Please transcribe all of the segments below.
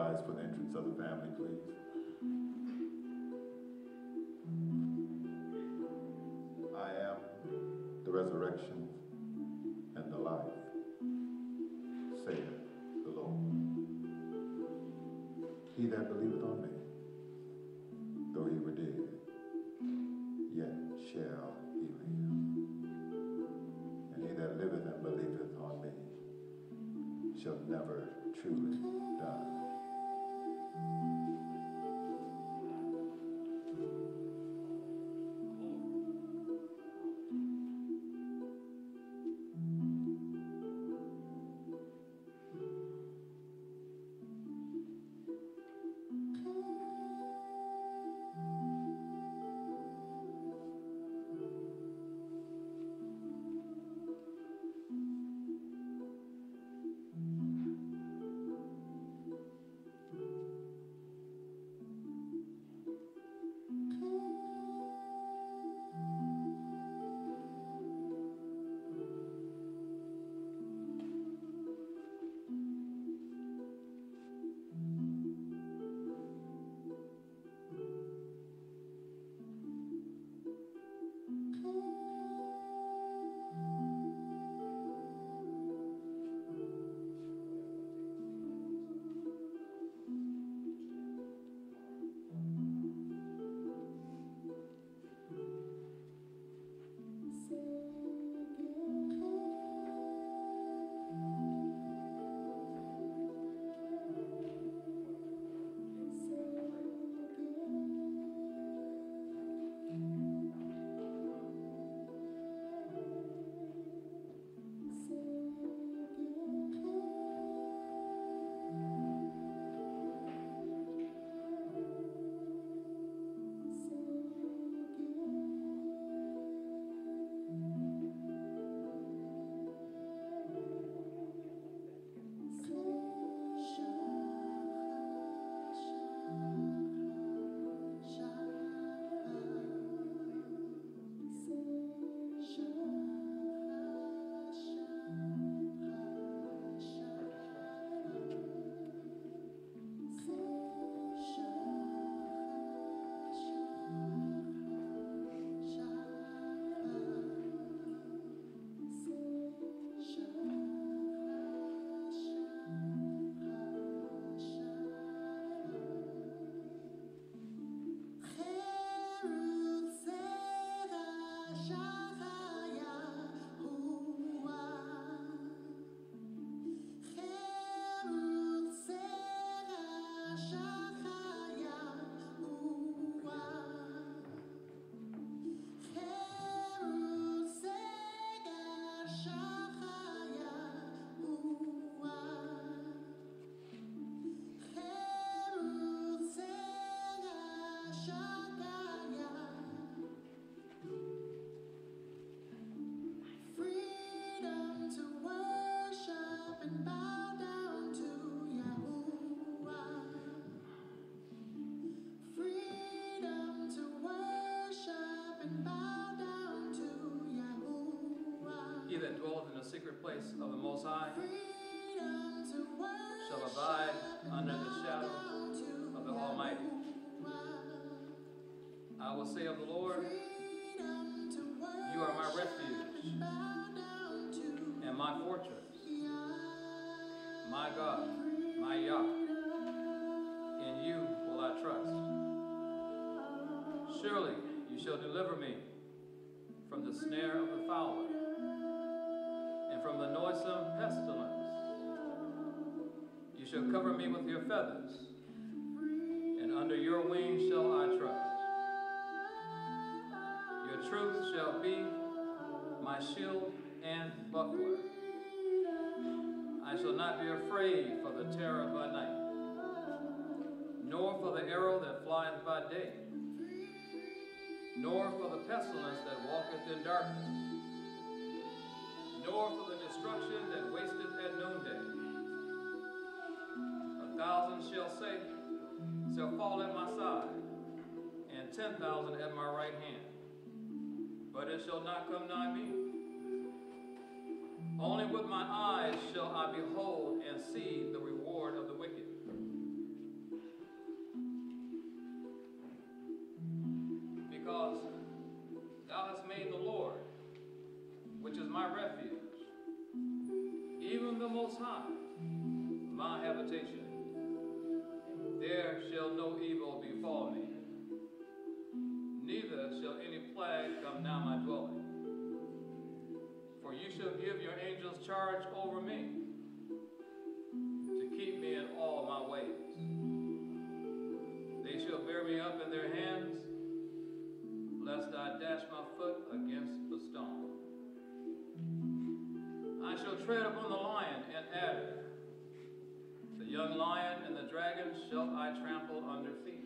Rise for the entrance of the family, please. Secret place of the Most High shall abide under the shadow of the Almighty. I will say of the Lord, You are my refuge and my fortress, my God, my Yah. In you will I trust. Surely you shall deliver me from the snare of the fowler from the noisome pestilence. You shall cover me with your feathers, and under your wings shall I trust. Your truth shall be my shield and buckler. I shall not be afraid for the terror by night, nor for the arrow that flieth by day, nor for the pestilence that walketh in darkness, nor for the destruction that wasteth at noonday. A thousand shall say, shall fall at my side, and ten thousand at my right hand, but it shall not come nigh me. Only with my eyes shall I behold and see the night come now my dwelling. For you shall give your angels charge over me to keep me in all my ways. They shall bear me up in their hands, lest I dash my foot against a stone. I shall tread upon the lion and adder. The young lion and the dragon shall I trample under feet.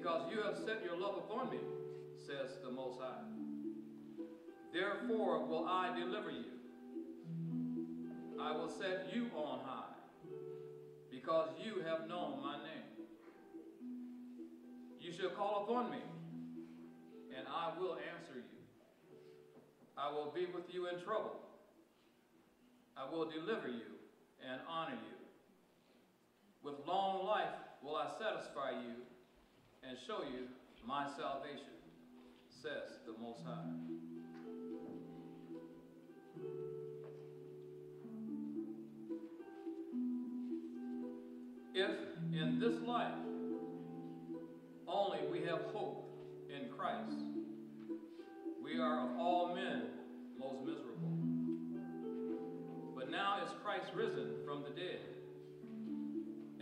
Because you have set your love upon me, says the Most High. Therefore will I deliver you. I will set you on high, because you have known my name. You shall call upon me, and I will answer you. I will be with you in trouble. I will deliver you and honor you. With long life will I satisfy you and show you my salvation, says the Most High. If in this life only we have hope in Christ, we are of all men most miserable. But now is Christ risen from the dead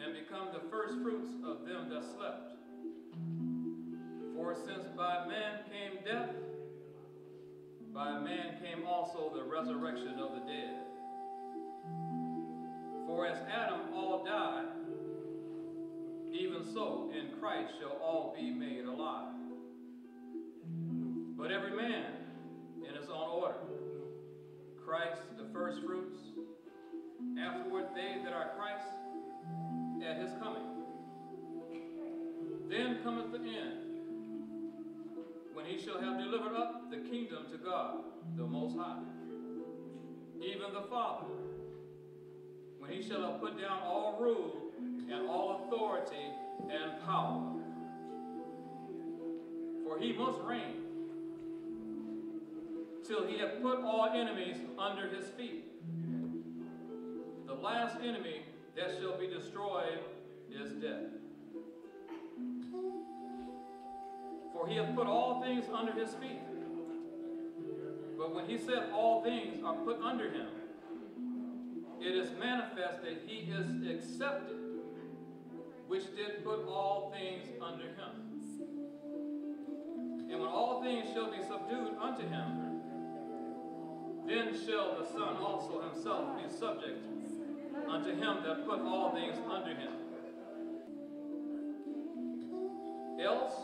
and become the first fruits of them that slept. For since by man came death, by man came also the resurrection of the dead. For as Adam all died, even so in Christ shall all be made alive. But every man in his own order. Christ the first fruits, afterward they that are Christ at his coming. Then cometh the end, when he shall have delivered up the kingdom to God, the Most High, even the Father, when he shall have put down all rule and all authority and power. For he must reign till he hath put all enemies under his feet. The last enemy that shall be destroyed is death. For he hath put all things under his feet. But when he said all things are put under him, it is manifest that he is accepted, which did put all things under him. And when all things shall be subdued unto him, then shall the Son also himself be subject unto him that put all things under him. Else,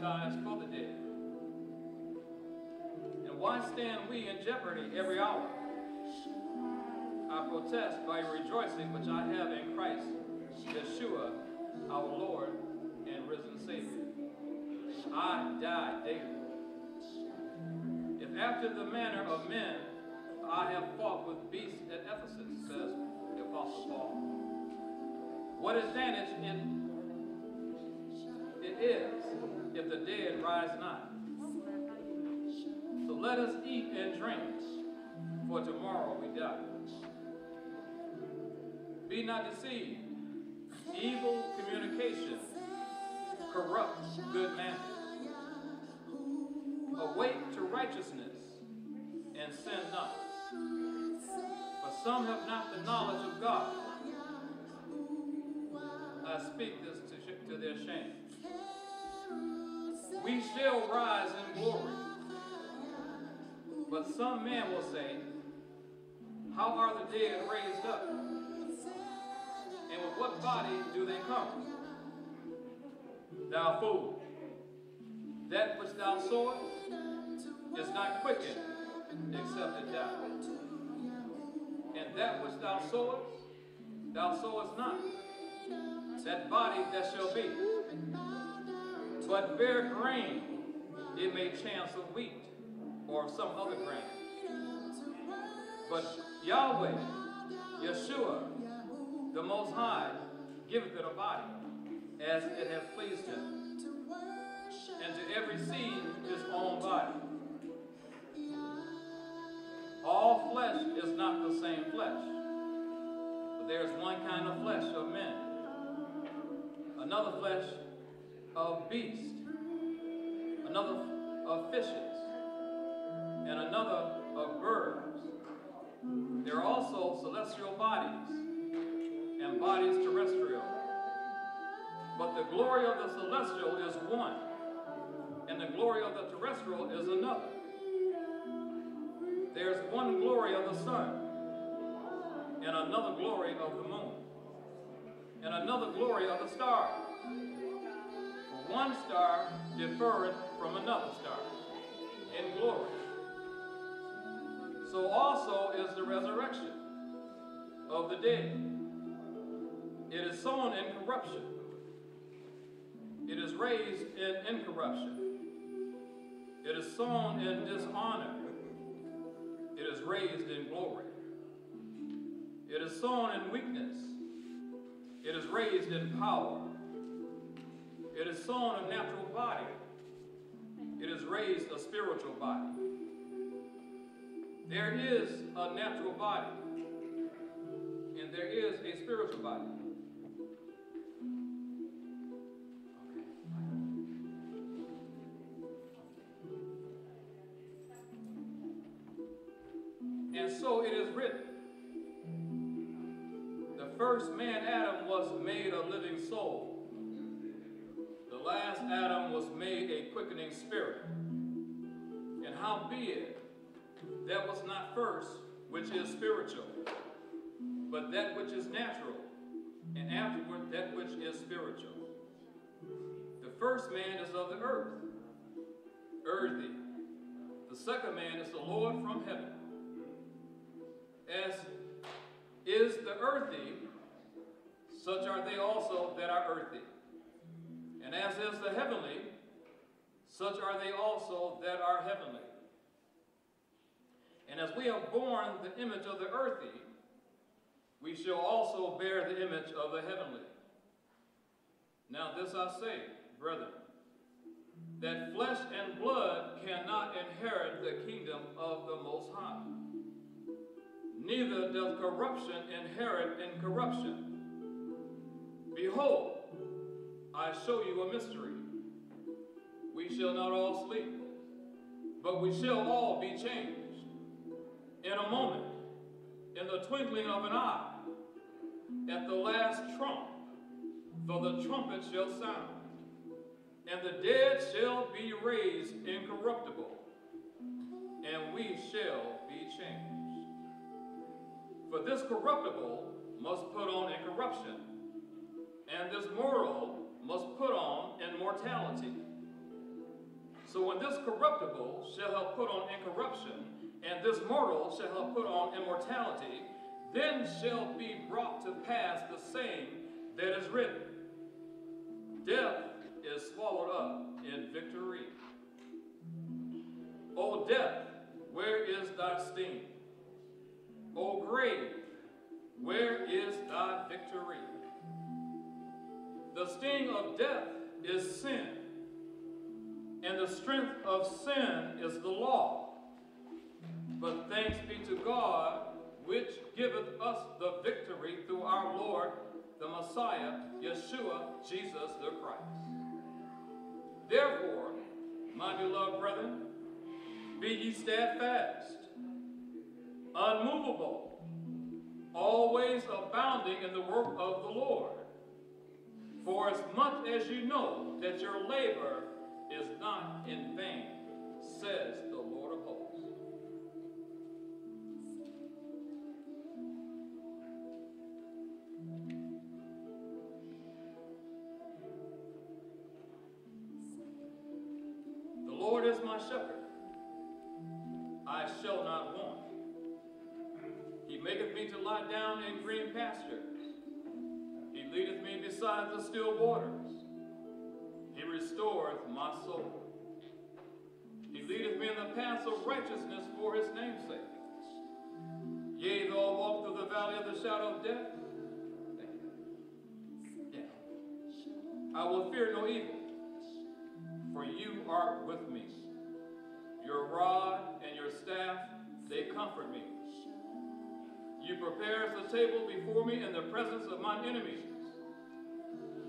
baptized for the dead? And why stand we in jeopardy every hour? I protest by rejoicing which I have in Christ Yeshua, our Lord and risen Savior. I die daily. If after the manner of men I have fought with beasts at Ephesus, says the Apostle Paul, what advantage it, it is if the dead rise not? So let us eat and drink, for tomorrow we die. Be not deceived. Evil communication corrupts good manners. Awake to righteousness and sin not. For some have not the knowledge of God. I speak this to, to their shame. We shall rise in glory. But some men will say, How are the dead raised up? And with what body do they come? Thou fool, that which thou sowest is not quickened except it die. And that which thou sowest, thou sowest not. That body that shall be. But bear grain, it may chance of wheat or some other grain. But Yahweh, Yeshua, the Most High, giveth it a body, as it hath pleased him. And to every seed his own body. all flesh is not the same flesh. But there is one kind of flesh of men, another flesh of beasts, another of fishes, and another of birds. There are also celestial bodies and bodies terrestrial. But the glory of the celestial is one, and the glory of the terrestrial is another. There's one glory of the sun, and another glory of the moon, and another glory of the stars. One star differeth from another star in glory. So also is the resurrection of the dead. It is sown in corruption. It is raised in incorruption. It is sown in dishonor. It is raised in glory. It is sown in weakness. It is raised in power. It is sown a natural body. It is raised a spiritual body. There is a natural body, and there is a spiritual body. And so it is written the first man, Adam, was made a living soul. Last Adam was made a quickening spirit. And howbeit, that was not first, which is spiritual, but that which is natural, and afterward that which is spiritual. The first man is of the earth, earthy. The second man is the Lord from heaven. As is the earthy, such are they also that are earthy. And as is the heavenly, such are they also that are heavenly. And as we have borne the image of the earthy, we shall also bear the image of the heavenly. Now this I say, brethren, that flesh and blood cannot inherit the kingdom of the Most High. Neither does corruption inherit incorruption. Behold, I show you a mystery. We shall not all sleep, but we shall all be changed in a moment, in the twinkling of an eye, at the last trump, for the trumpet shall sound, and the dead shall be raised incorruptible, and we shall be changed. For this corruptible must put on incorruption, and this mortal must put on immortality. So when this corruptible shall have put on incorruption, and this mortal shall have put on immortality, then shall be brought to pass the same that is written. Death is swallowed up in victory. O death, where is thy sting? O grave, where is thy victory? The sting of death is sin, and the strength of sin is the law. But thanks be to God, which giveth us the victory through our Lord, the Messiah, Yeshua, Jesus the Christ. Therefore, my beloved brethren, be ye steadfast, unmovable, always abounding in the work of the Lord. For as much as you know that your labor is not in vain, says the fear no evil, for you are with me. Your rod and your staff, they comfort me. You prepare the table before me in the presence of my enemies.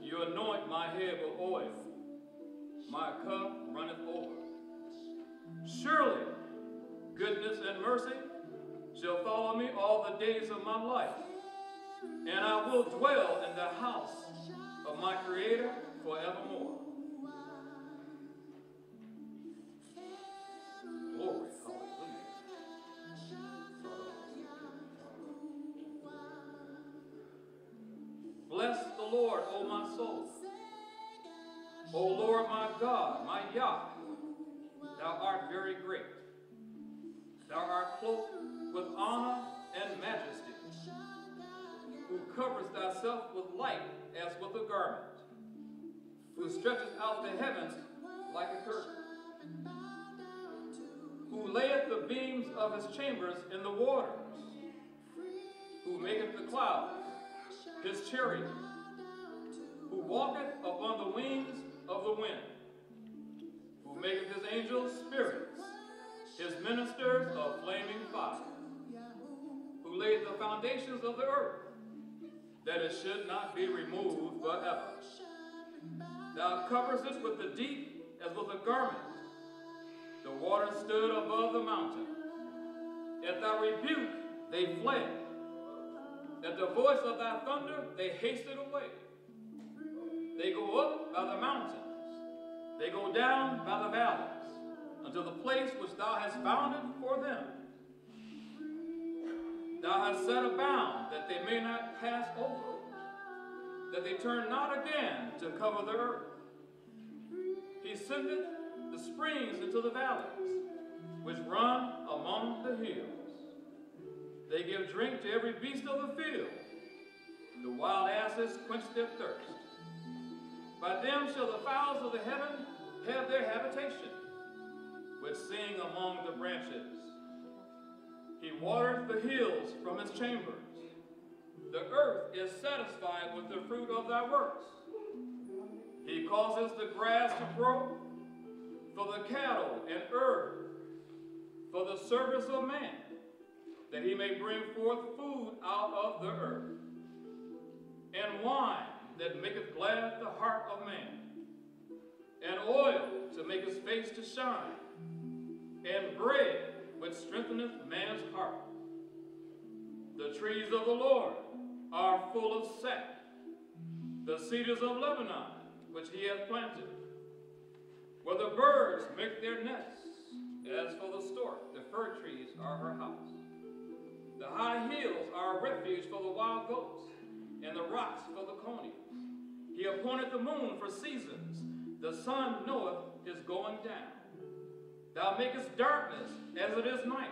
You anoint my head with oil. My cup runneth over. Surely goodness and mercy shall follow me all the days of my life, and I will dwell in the house of my Creator forevermore. Glory, Bless the Lord, O my soul. O Lord my God, my Yah, thou art very great. Thou art clothed with honor and majesty, who covers thyself with light as with a garment, who stretches out the heavens like a curtain, who layeth the beams of his chambers in the waters, who maketh the clouds his chariot, who walketh upon the wings of the wind, who maketh his angels spirits, his ministers of flaming fire, who laid the foundations of the earth, that it should not be removed forever. Thou coverest it with the deep as with a garment. The waters stood above the mountain. At thy rebuke they fled. At the voice of thy thunder they hasted away. They go up by the mountains. They go down by the valleys unto the place which thou hast bounded for them. Thou hast set a bound that they may not pass over, that they turn not again to cover the earth. He sendeth the springs into the valleys, which run among the hills. They give drink to every beast of the field. and The wild asses quench their thirst. By them shall the fowls of the heaven have their habitation, which sing among the branches. He watereth the hills from his chambers. The earth is satisfied with the fruit of thy works. He causes the grass to grow for the cattle and herb, for the service of man, that he may bring forth food out of the earth, and wine that maketh glad the heart of man, and oil to make his face to shine, and bread which strengtheneth man's heart. The trees of the Lord are full of sap, the cedars of Lebanon, which he hath planted, where the birds make their nests. As for the stork, the fir trees are her house. The high hills are a refuge for the wild goats, and the rocks for the conies. He appointed the moon for seasons. The sun knoweth his going down. Thou makest darkness as it is night,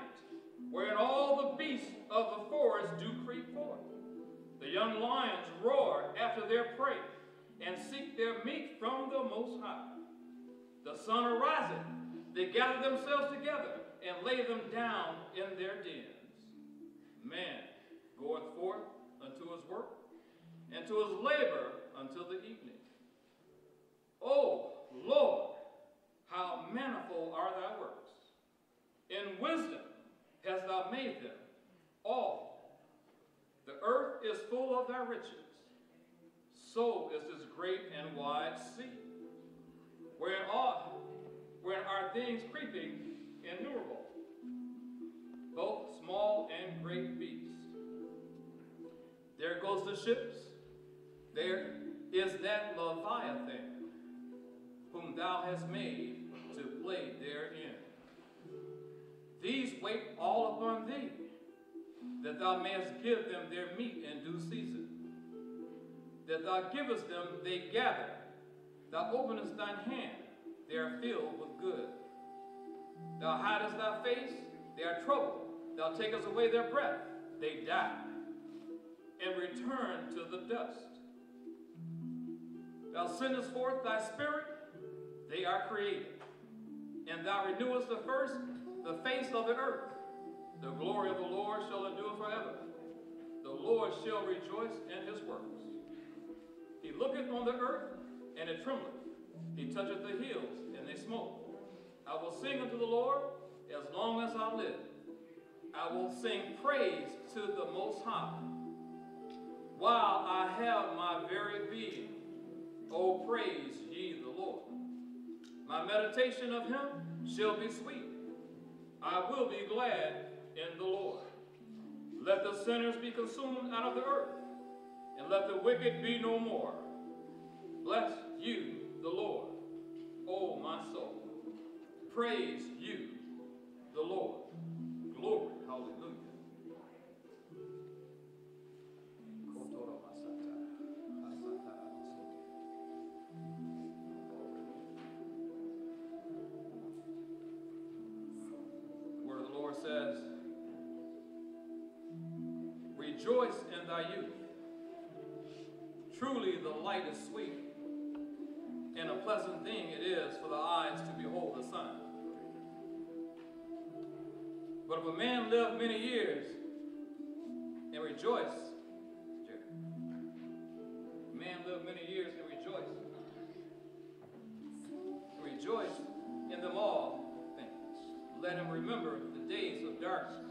wherein all the beasts of the forest do creep forth. The young lions roar after their prey, and seek their meat from the Most High. The sun ariseth, they gather themselves together, and lay them down in their dens. Man goeth forth unto his work, and to his labor until the evening. O Lord, how manifold are thy works! In wisdom hast thou made them all. The earth is full of thy riches. So is this great and wide sea, wherein are, wherein are things creeping innumerable, both small and great beasts. There goes the ships. There is that Leviathan, whom thou hast made to play therein. These wait all upon thee, that thou mayest give them their meat in due season. That thou givest them, they gather. Thou openest thine hand, they are filled with good. Thou hidest thy face, they are troubled. Thou takest away their breath, they die, and return to the dust. Thou sendest forth thy spirit, they are created. And thou renewest the first, the face of the earth. The glory of the Lord shall endure forever. The Lord shall rejoice in his works. He looketh on the earth, and it trembleth. He toucheth the hills, and they smoke. I will sing unto the Lord as long as I live. I will sing praise to the Most High while I have my very being. Oh, praise ye the Lord. My meditation of him shall be sweet. I will be glad in the Lord. Let the sinners be consumed out of the earth, and let the wicked be no more. Bless you, the Lord, O my soul. Praise you, the Lord. Glory, hallelujah. Many years and rejoice, man live many years and rejoice, rejoice in them all things. Let him remember the days of darkness.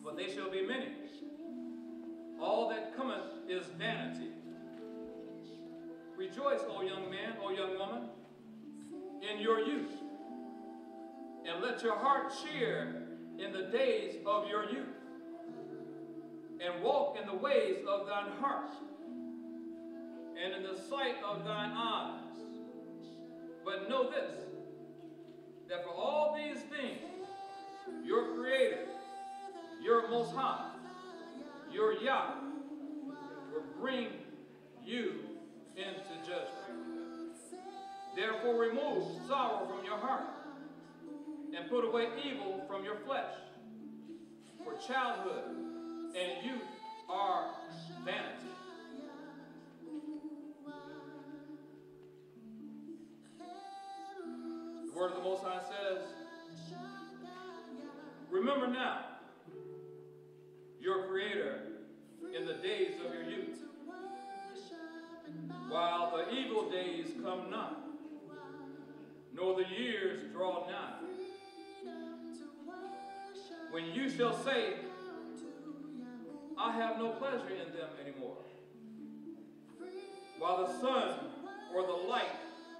For they shall be many. All that cometh is vanity. Rejoice, O young man, O young woman, in your youth. Let your heart cheer in the days of your youth. And walk in the ways of thine heart, and in the sight of thine eyes. But know this, that for all these things, your Creator, your Most High, your Yah, will bring you into judgment. Therefore, remove sorrow from your heart and put away evil from your flesh. For childhood and youth are vanity. The word of the Most High says, Remember now your Creator in the days of your youth, while the evil days come not, nor the years draw nigh. When you shall say, I have no pleasure in them anymore, while the sun or the light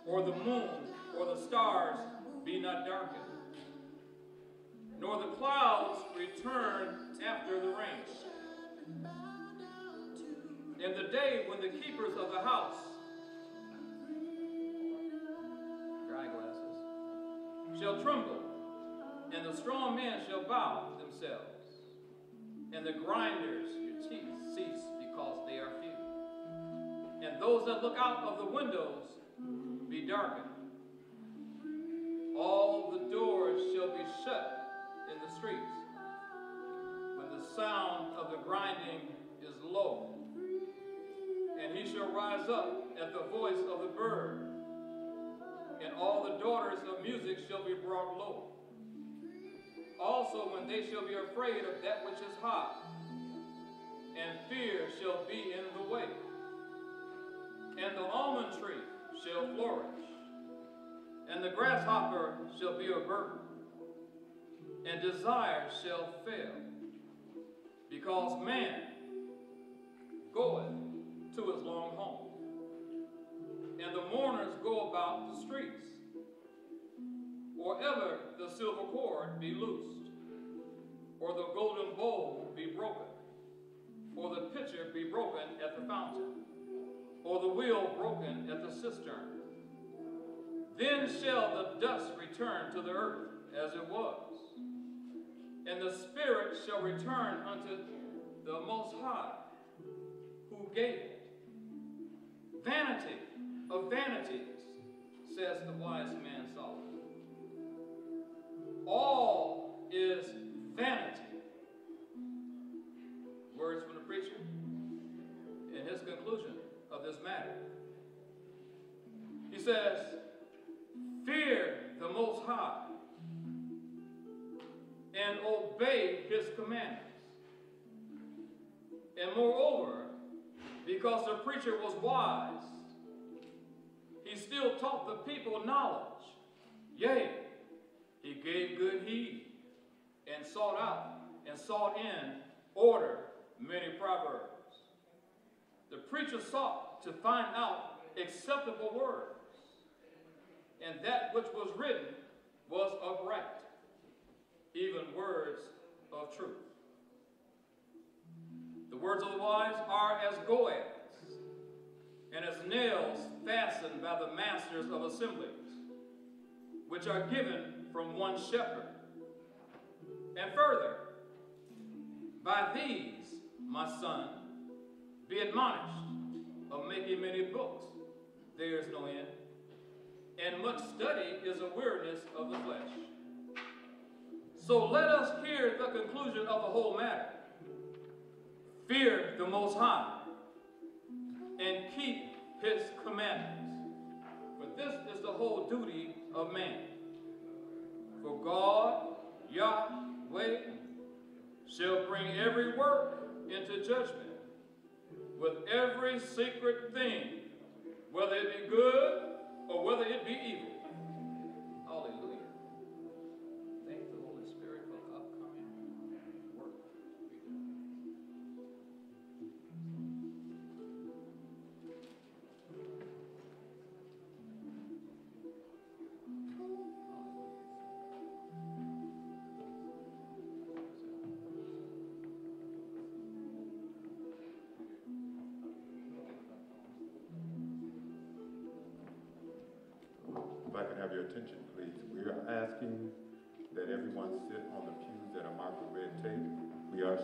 or the moon or the stars be not darkened, nor the clouds return after the rain. In the day when the keepers of the house, dry glasses, shall tremble, and the strong men shall bow themselves, and the grinders, your teeth, cease because they are few. And those that look out of the windows be darkened. All the doors shall be shut in the streets when the sound of the grinding is low. And he shall rise up at the voice of the bird, and all the daughters of music shall be brought low. Also, when they shall be afraid of that which is high, and fear shall be in the way, and the almond tree shall flourish, and the grasshopper shall be a burden and desire shall fail. Because man goeth to his long home, and the mourners go about the streets, or ever the silver cord be loosed, or the golden bowl be broken, or the pitcher be broken at the fountain, or the wheel broken at the cistern. Then shall the dust return to the earth as it was and the Spirit shall return unto the Most High, who gave it. Vanity of vanities, says the wise man Solomon. All is vanity. Words from the preacher in his conclusion of this matter. He says, Fear the Most High and obey his commandments. And moreover, because the preacher was wise, he still taught the people knowledge. Yea, He gave good heed and sought out and sought in order many proverbs. The preacher sought to find out acceptable words, and that which was written was upright, even words of truth. The words of the wise are as goads, and as nails fastened by the masters of assemblies, which are given from one shepherd. And further, by these, my son, be admonished of making many books. There is no end. And much study is a weariness of the flesh. So let us hear the conclusion of the whole matter. Fear the Most High and keep his commandments. For this is the whole duty of man. For God, Yahweh, shall bring every work into judgment with every secret thing, whether it be good or whether it be evil.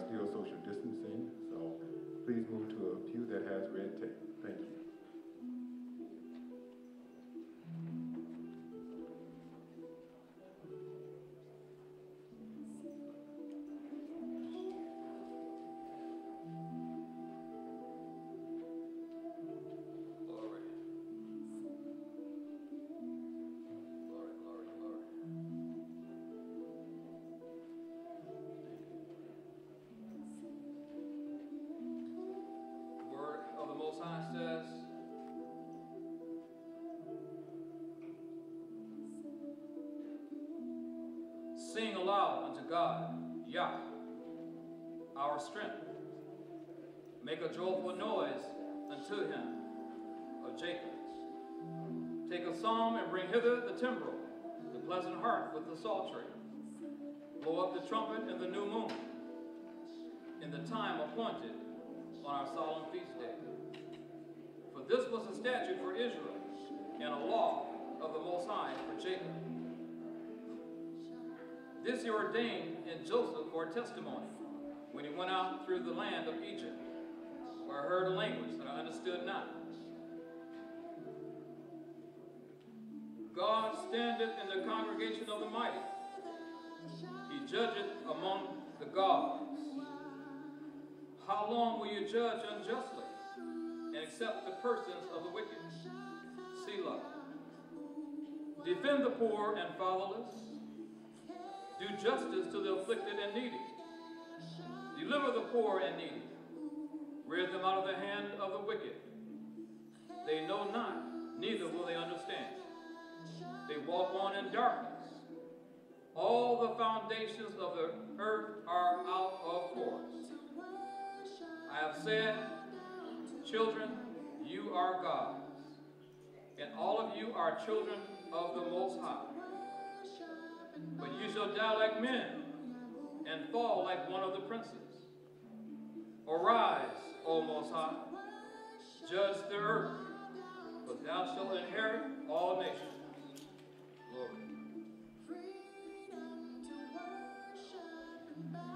We still social God, Yah, our strength. Make a joyful noise unto him of Jacob. Take a psalm and bring hither the timbrel, the pleasant harp with the psaltery. Blow up the trumpet in the new moon, in the time appointed on our solemn feast day. For this was a statute for Israel, and a law of the Most High for Jacob this he ordained in Joseph for testimony when he went out through the land of Egypt, where I heard a language that I understood not. God standeth in the congregation of the mighty. He judgeth among the gods. How long will you judge unjustly and accept the persons of the wicked? Selah. Defend the poor and fatherless do justice to the afflicted and needy. Deliver the poor and needy. Rid them out of the hand of the wicked. They know not, neither will they understand. They walk on in darkness. All the foundations of the earth are out of course. I have said, children, you are gods, and all of you are children of the Most High. But you shall die like men and fall like one of the princes. Arise, O Most High, judge the earth, for thou shalt inherit all nations. soul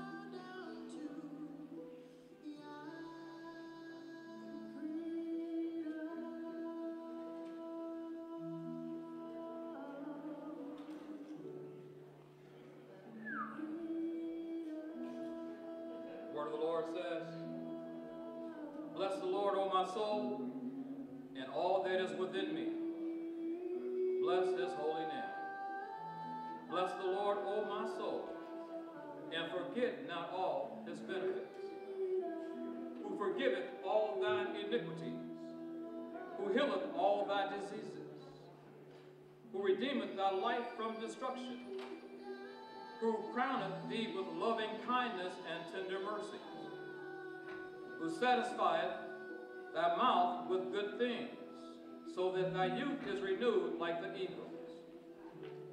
thy youth is renewed like the eagles.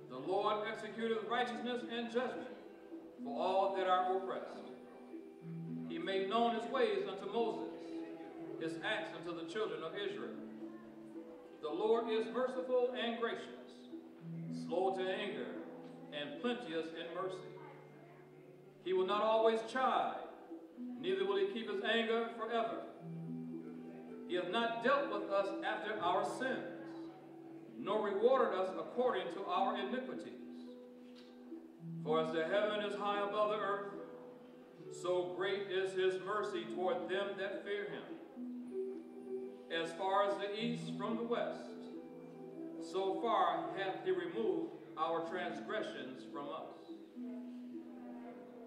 The Lord executeth righteousness and judgment for all that are oppressed. He made known his ways unto Moses, his acts unto the children of Israel. The Lord is merciful and gracious, slow to anger, and plenteous in mercy. He will not always chide, neither will he keep his anger forever. He hath not dealt with us after our sins, nor rewarded us according to our iniquities. For as the heaven is high above the earth, so great is his mercy toward them that fear him. As far as the east from the west, so far hath he removed our transgressions from us.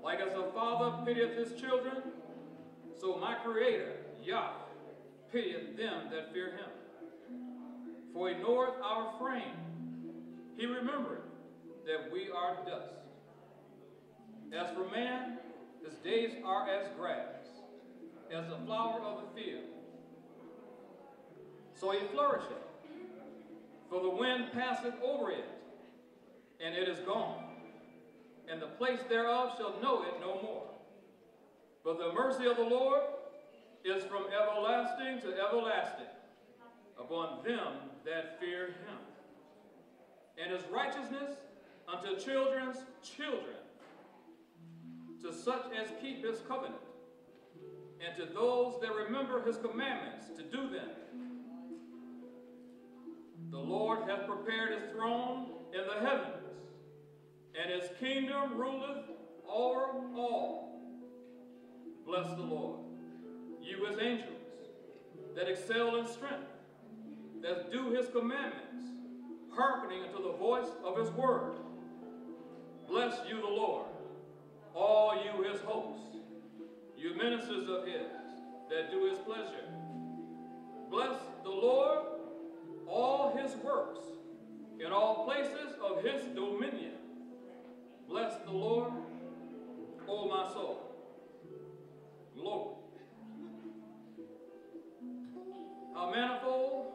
Like as a father pitieth his children, so my Creator, Yah, pitieth them that fear him. For he knoweth our frame, he remembereth that we are dust. As for man, his days are as grass, as the flower of the field. So he flourisheth, for the wind passeth over it, and it is gone, and the place thereof shall know it no more. But the mercy of the Lord is from everlasting to everlasting upon them that fear him, and his righteousness unto children's children, to such as keep his covenant, and to those that remember his commandments to do them. The Lord hath prepared his throne in the heavens, and his kingdom ruleth over all. Bless the Lord, you his angels, that excel in strength, that do his commandments, hearkening unto the voice of his word. Bless you the Lord, all you his hosts, you ministers of his, that do his pleasure. Bless the Lord, all his works, in all places of his dominion. Bless the Lord, O my soul. Glory. How manifold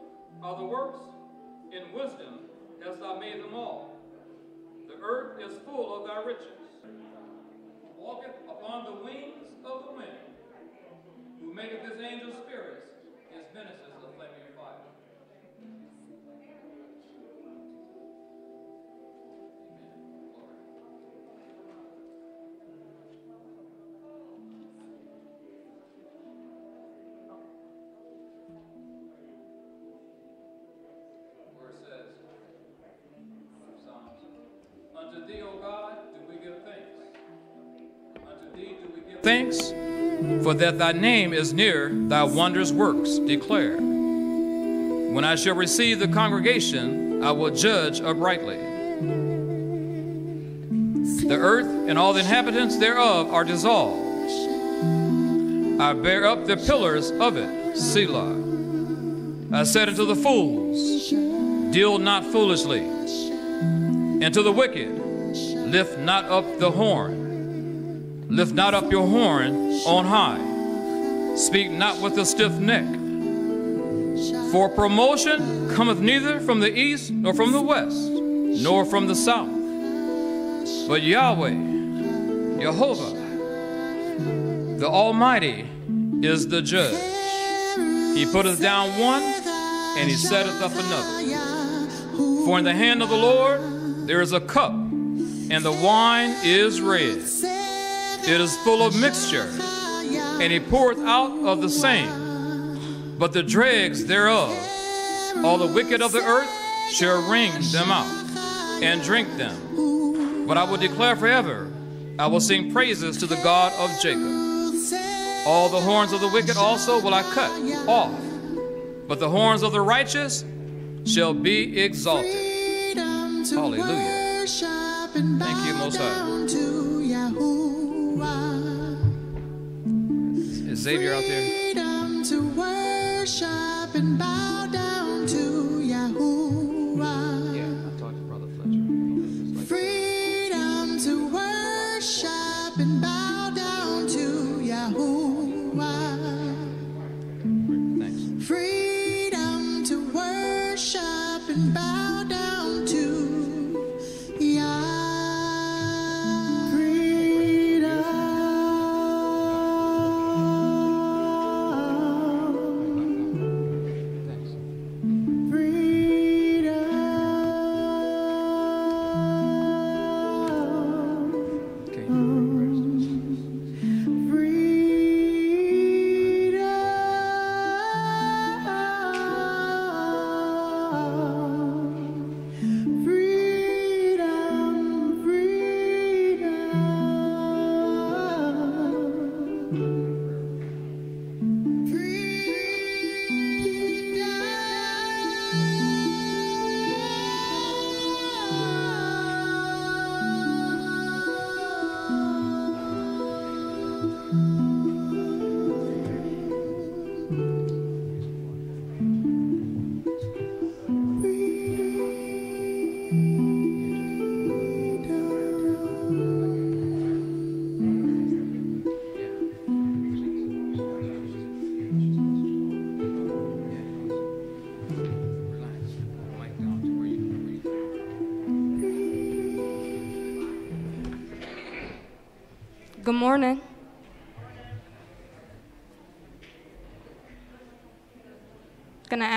are the works, in wisdom hast thou made them all. The earth is full of thy riches. Walketh upon the wings of the wind, who maketh his angels spirits his ministers thanks, for that thy name is near thy wondrous works declare. When I shall receive the congregation, I will judge uprightly. The earth and all the inhabitants thereof are dissolved. I bear up the pillars of it, Selah. I said unto the fools, Deal not foolishly. And to the wicked, lift not up the horn. Lift not up your horn on high. Speak not with a stiff neck. For promotion cometh neither from the east, nor from the west, nor from the south. But Yahweh, Jehovah, the Almighty, is the judge. He putteth down one, and he setteth up another. For in the hand of the Lord there is a cup, and the wine is red. It is full of mixture, and he poureth out of the same. But the dregs thereof, all the wicked of the earth, shall wring them out, and drink them. But I will declare forever, I will sing praises to the God of Jacob. All the horns of the wicked also will I cut off, but the horns of the righteous shall be exalted. Hallelujah. Thank you, Most High. Is Xavier out there?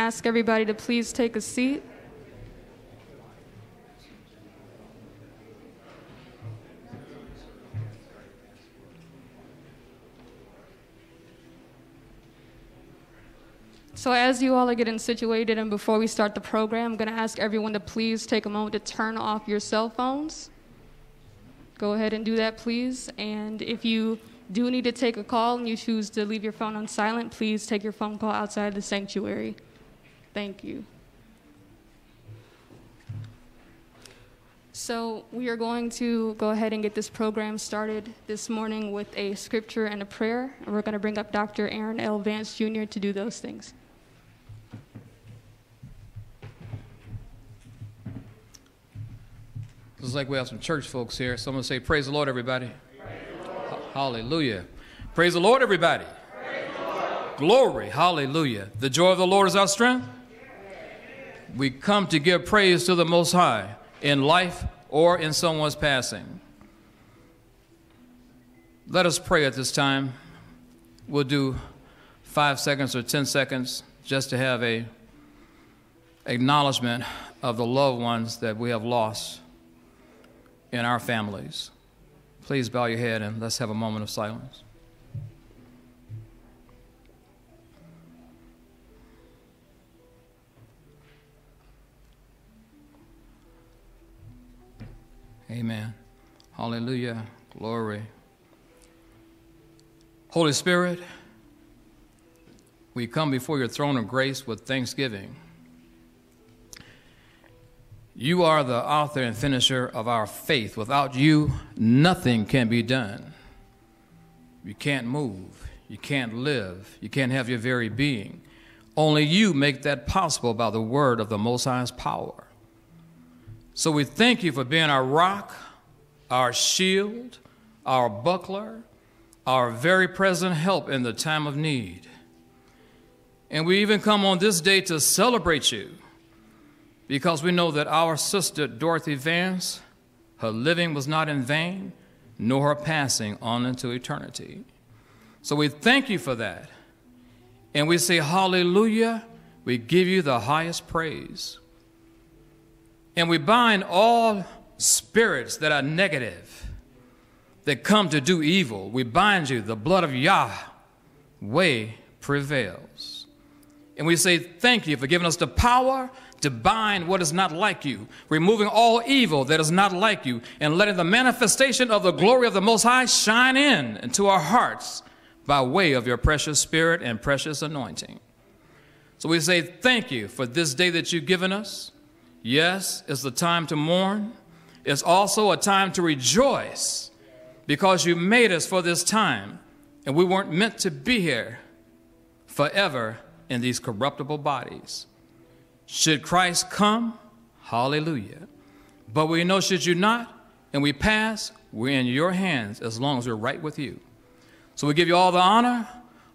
Ask everybody to please take a seat. So, as you all are getting situated, and before we start the program, I'm gonna ask everyone to please take a moment to turn off your cell phones. Go ahead and do that, please. And if you do need to take a call and you choose to leave your phone on silent, please take your phone call outside the sanctuary. Thank you. So, we are going to go ahead and get this program started this morning with a scripture and a prayer. And we're going to bring up Dr. Aaron L. Vance Jr. to do those things. Looks like we have some church folks here. So I'm going to say, Praise the Lord, everybody. Ha- Hallelujah. Praise the Lord, everybody. Glory. Hallelujah. The joy of the Lord is our strength. We come to give praise to the Most High in life or in someone's passing. Let us pray at this time. We'll do five seconds or ten seconds just to have a acknowledgement of the loved ones that we have lost in our families. Please bow your head and let's have a moment of silence. Amen. Hallelujah. Glory. Holy Spirit, we come before your throne of grace with thanksgiving. You are the author and finisher of our faith. Without you, nothing can be done. You can't move. You can't live. You can't have your very being. Only you make that possible by the word of the Most High's power. So we thank you for being our rock, our shield, our buckler, our very present help in the time of need. And we even come on this day to celebrate you because we know that our sister Dorothy Vance, her living was not in vain, nor her passing on into eternity. So we thank you for that. And we say, Hallelujah. We give you the highest praise. And we bind all spirits that are negative, that come to do evil. We bind you. The blood of Yahweh prevails. And we say, Thank you for giving us the power to bind what is not like you, removing all evil that is not like you, and letting the manifestation of the glory of the Most High shine in into our hearts by way of your precious Spirit and precious anointing. So we say thank you for this day that you've given us. Yes, it's the time to mourn. It's also a time to rejoice because you made us for this time and we weren't meant to be here forever in these corruptible bodies. Should Christ come, hallelujah. But we know, should you not, and we pass, we're in your hands as long as we're right with you. So we give you all the honor,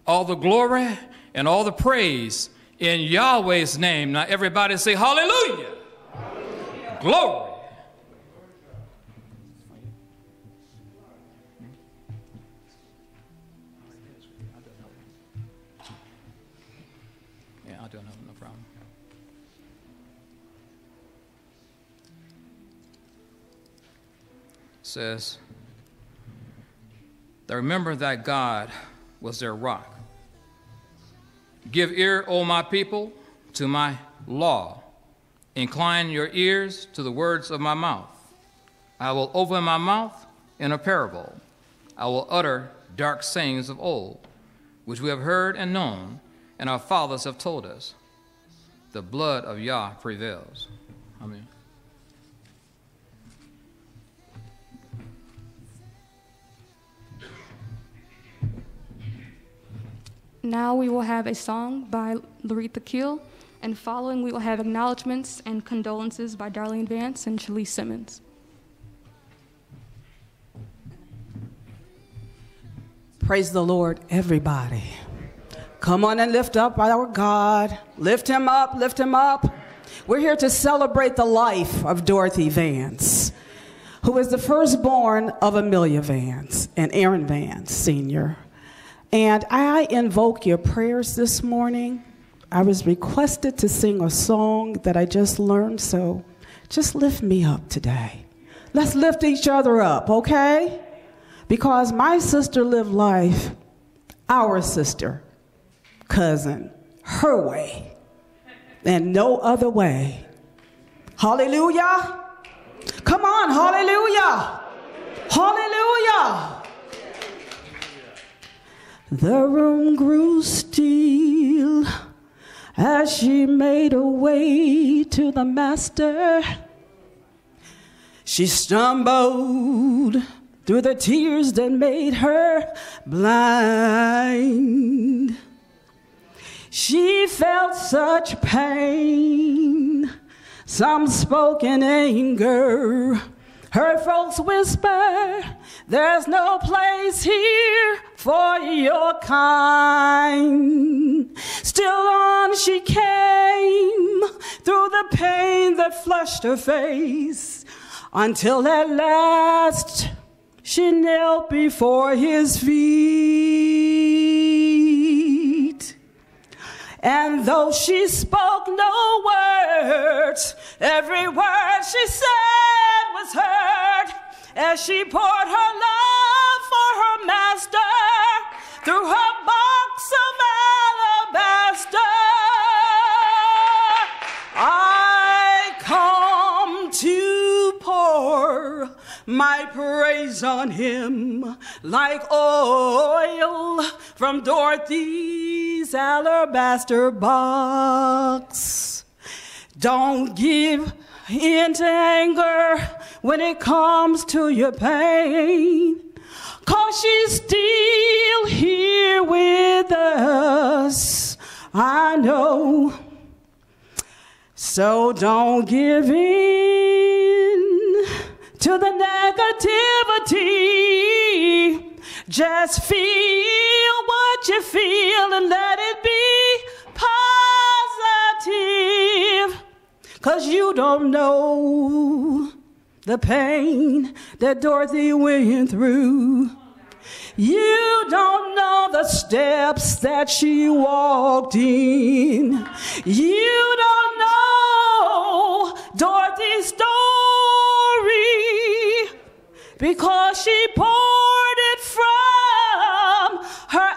all the glory, and all the praise in Yahweh's name. Now, everybody say, Hallelujah! Glory! Yeah, I'll do it, no problem. Says, that remember that God was their rock. Give ear, O my people, to my law. Incline your ears to the words of my mouth. I will open my mouth in a parable. I will utter dark sayings of old, which we have heard and known, and our fathers have told us. The blood of Yah prevails. Amen. Now we will have a song by Laretha Keel, and following we will have acknowledgments and condolences by Darlene Vance and Shalise Simmons. Praise the Lord, everybody. Come on and lift up our God. Lift him up, lift him up. We're here to celebrate the life of Dorothy Vance, who is the firstborn of Amelia Vance and Aaron Vance, Sr. And I invoke your prayers this morning. I was requested to sing a song that I just learned, so just lift me up today. Let's lift each other up, okay? Because my sister lived life, our sister, cousin, her way, and no other way. Hallelujah. Come on, hallelujah. Hallelujah. The room grew still as she made her way to the master. She stumbled through the tears that made her blind. She felt such pain, some spoke in anger. Her folks whisper, There's no place here for your kind. Still on she came through the pain that flushed her face until at last she knelt before his feet. And though she spoke no words, every word she said was heard as she poured her love for her master through her box of alabaster. I come to pour my praise on him like oil from Dorothy's alabaster box. Don't give in to anger when it comes to your pain. Cause she's still here with us. I know. So don't give in to the negativity. Just feel what you feel and let it be positive. Cause you don't know the pain that Dorothy went through. You don't know the steps that she walked in. You don't know Dorothy's story because she poured it from her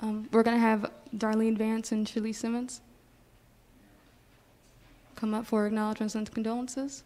Um, we're going to have Darlene Vance and Shalise Simmons come up for acknowledgments and condolences.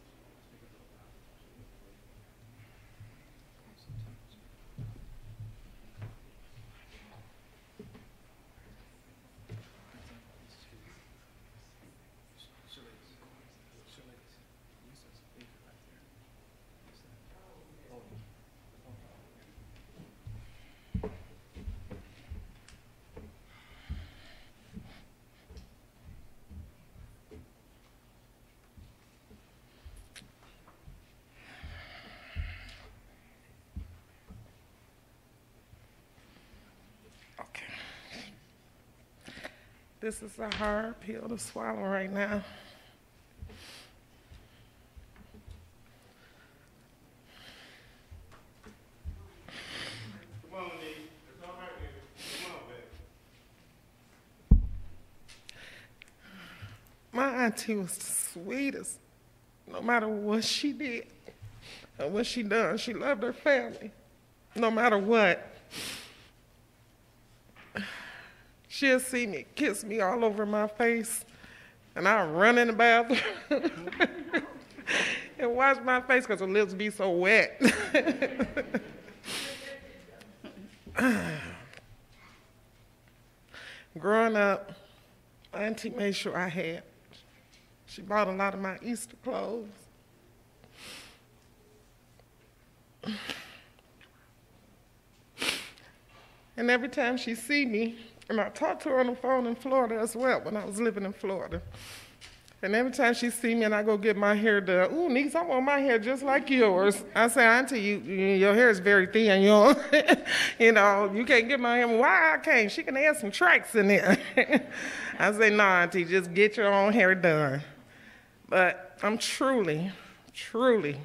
This is a hard pill to swallow right now. Come on, Nick. It's all right, nigga. Come on. My auntie was the sweetest. No matter what she did and what she done, she loved her family. No matter what. She'll see me, kiss me all over my face, and I run in the bathroom and wash my face because her lips be so wet. Growing up, auntie made sure I had. She bought a lot of my Easter clothes. And every time she see me, and I talked to her on the phone in Florida as well when I was living in Florida. And every time she see me and I go get my hair done, ooh, niece, I want my hair just like yours. I say, Auntie, you, you your hair is very thin. You know, you know, you can't get my hair. Why I can't? She can add some tracks in there. I say, no, Auntie, just get your own hair done. But I'm truly, truly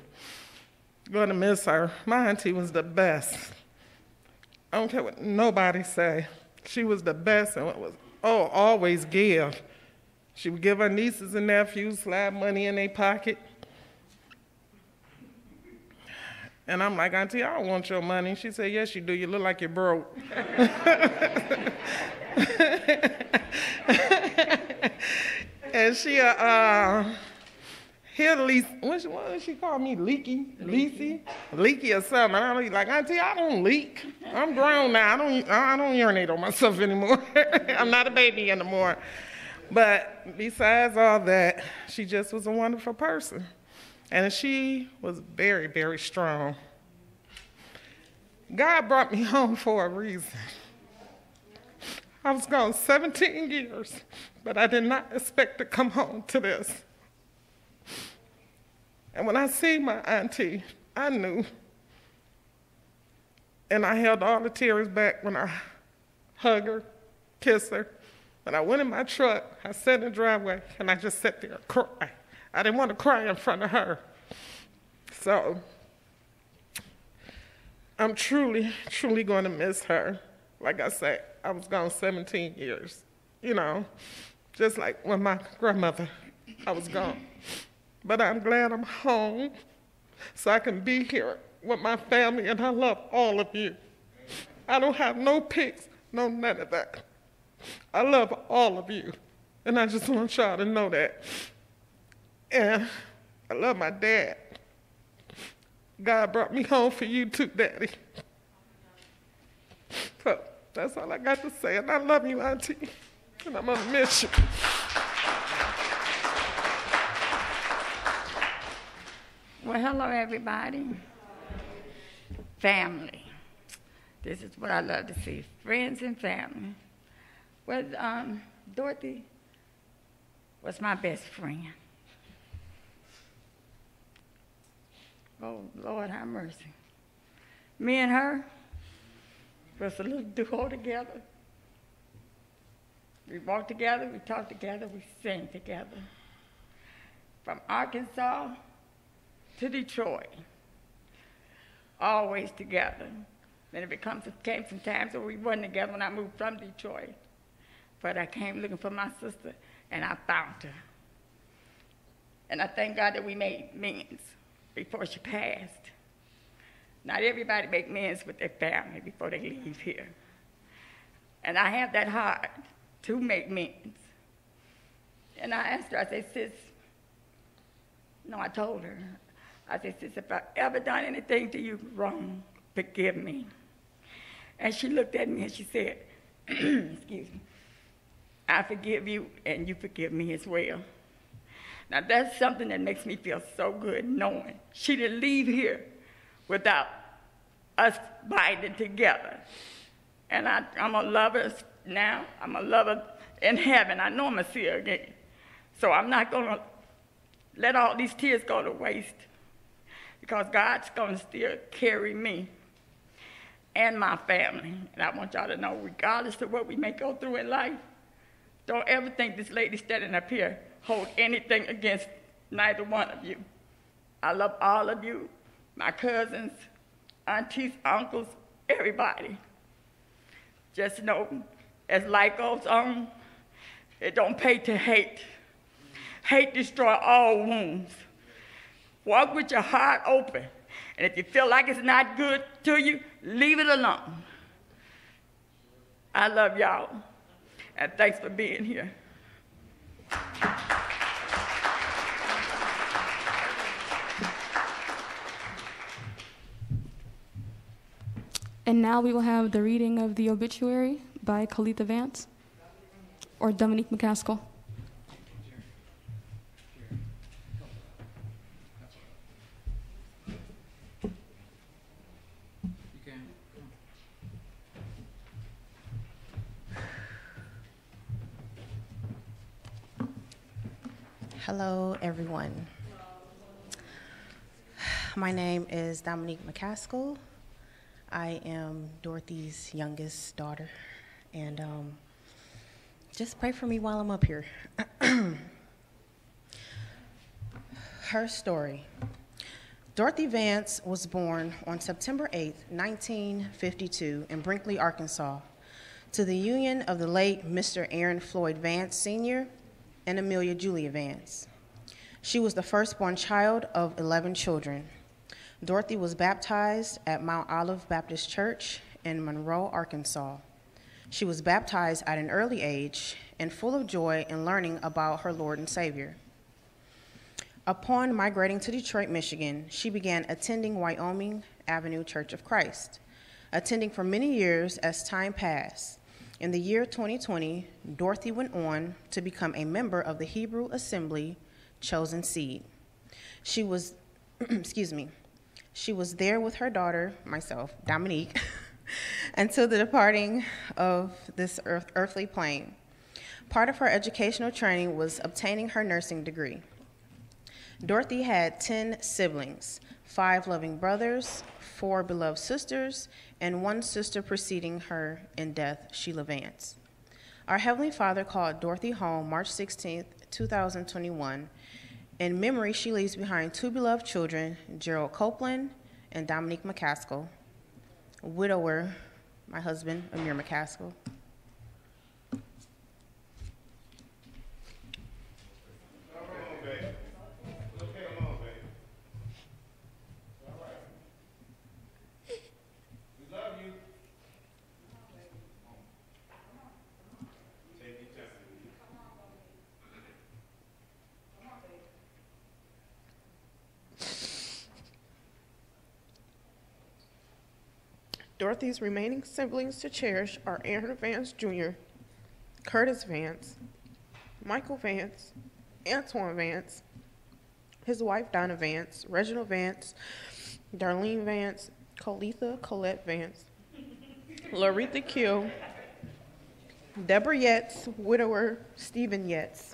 going to miss her. My auntie was the best. I don't care what nobody say. She was the best and was, oh, always give. She would give her nieces and nephews, slap money in their pocket. And I'm like, Auntie, I don't want your money. She said, Yes, you do. You look like you're broke. and she, uh, hear least, what, she, she call me? Leaky? Leaky? Leaky or something. I don't like, Auntie, I don't leak. I'm grown now. I don't, I don't urinate on myself anymore. I'm not a baby anymore. But besides all that, she just was a wonderful person. And she was very, very strong. God brought me home for a reason. I was gone 17 years, but I did not expect to come home to this. And when I see my auntie, I knew. And I held all the tears back when I hugged her, kissed her. When I went in my truck, I sat in the driveway and I just sat there and cried. I didn't want to cry in front of her. So I'm truly, truly going to miss her. Like I said, I was gone 17 years, you know, just like when my grandmother, I was gone. But I'm glad I'm home so I can be here with my family, and I love all of you. I don't have no pics, no none of that. I love all of you, and I just want y'all to know that. And I love my dad. God brought me home for you too, Daddy. So that's all I got to say, and I love you, Auntie, and I'm gonna miss you. Well, hello, everybody. Family. This is what I love to see friends and family. Well, um, Dorothy was my best friend. Oh, Lord, have mercy. Me and her was a little duo together. We walked together, we talked together, we sang together. From Arkansas to Detroit, always together. Then it becomes, came some times where we weren't together when I moved from Detroit. But I came looking for my sister, and I found her. And I thank God that we made amends before she passed. Not everybody make amends with their family before they leave here. And I have that heart to make amends. And I asked her, I said, sis, no, I told her, I said, sis, if I ever done anything to you wrong, forgive me. And she looked at me and she said, excuse me, I forgive you and you forgive me as well. Now that's something that makes me feel so good knowing she didn't leave here without us binding together. And I, I'm going to love her now. I'm going to love her in heaven. I know I'm going to see her again. So I'm not going to let all these tears go to waste because God's going to still carry me and my family. And I want y'all to know, regardless of what we may go through in life, Don't ever think this lady standing up here hold anything against neither one of you. I love all of you, my cousins, aunties, uncles, everybody. Just know, as life goes on, it don't pay to hate. Hate destroy all wounds. Walk with your heart open. And if you feel like it's not good to you, leave it alone. I love y'all. And thanks for being here. And now we will have the reading of the obituary by Kalitha Vance or Dominique McCaskill. You can. Hello, everyone. My name is Dominique McCaskill. I am Dorothy's youngest daughter, and um, just pray for me while I'm up here. Her story. Dorothy Vance was born on September 8, 1952, in Brinkley, Arkansas, to the union of the late Mr. Aaron Floyd Vance Sr. and Amelia Julia Vance. She was the firstborn child of 11 children. Dorothy was baptized at Mount Olive Baptist Church in Monroe, Arkansas. She was baptized at an early age and full of joy in learning about her Lord and Savior. Upon migrating to Detroit, Michigan, she began attending Wyoming Avenue Church of Christ, attending for many years as time passed. In the year 2020, Dorothy went on to become a member of the Hebrew Assembly Chosen Seed. She was, excuse me, she was there with her daughter, myself, Dominique, until the departing of this earth, earthly plane. Part of her educational training was obtaining her nursing degree. Dorothy had 10 siblings, five loving brothers, four beloved sisters, and one sister preceding her in death, Sheila Vance. Our Heavenly Father called Dorothy home March 16, 2021. In memory, she leaves behind two beloved children, Gerald Copeland and Dominique McCaskill. Widower, my husband, Amir McCaskill. Come on, baby. Okay, come on, baby. All right. We love you. Take your time. Dorothy's remaining siblings to cherish are Aaron Vance Jr., Curtis Vance, Michael Vance, Antoine Vance, his wife Donna Vance, Reginald Vance, Darlene Vance, Colitha Colette Vance, Laretha Kill, Deborah Yetz, widower Stephen Yetz.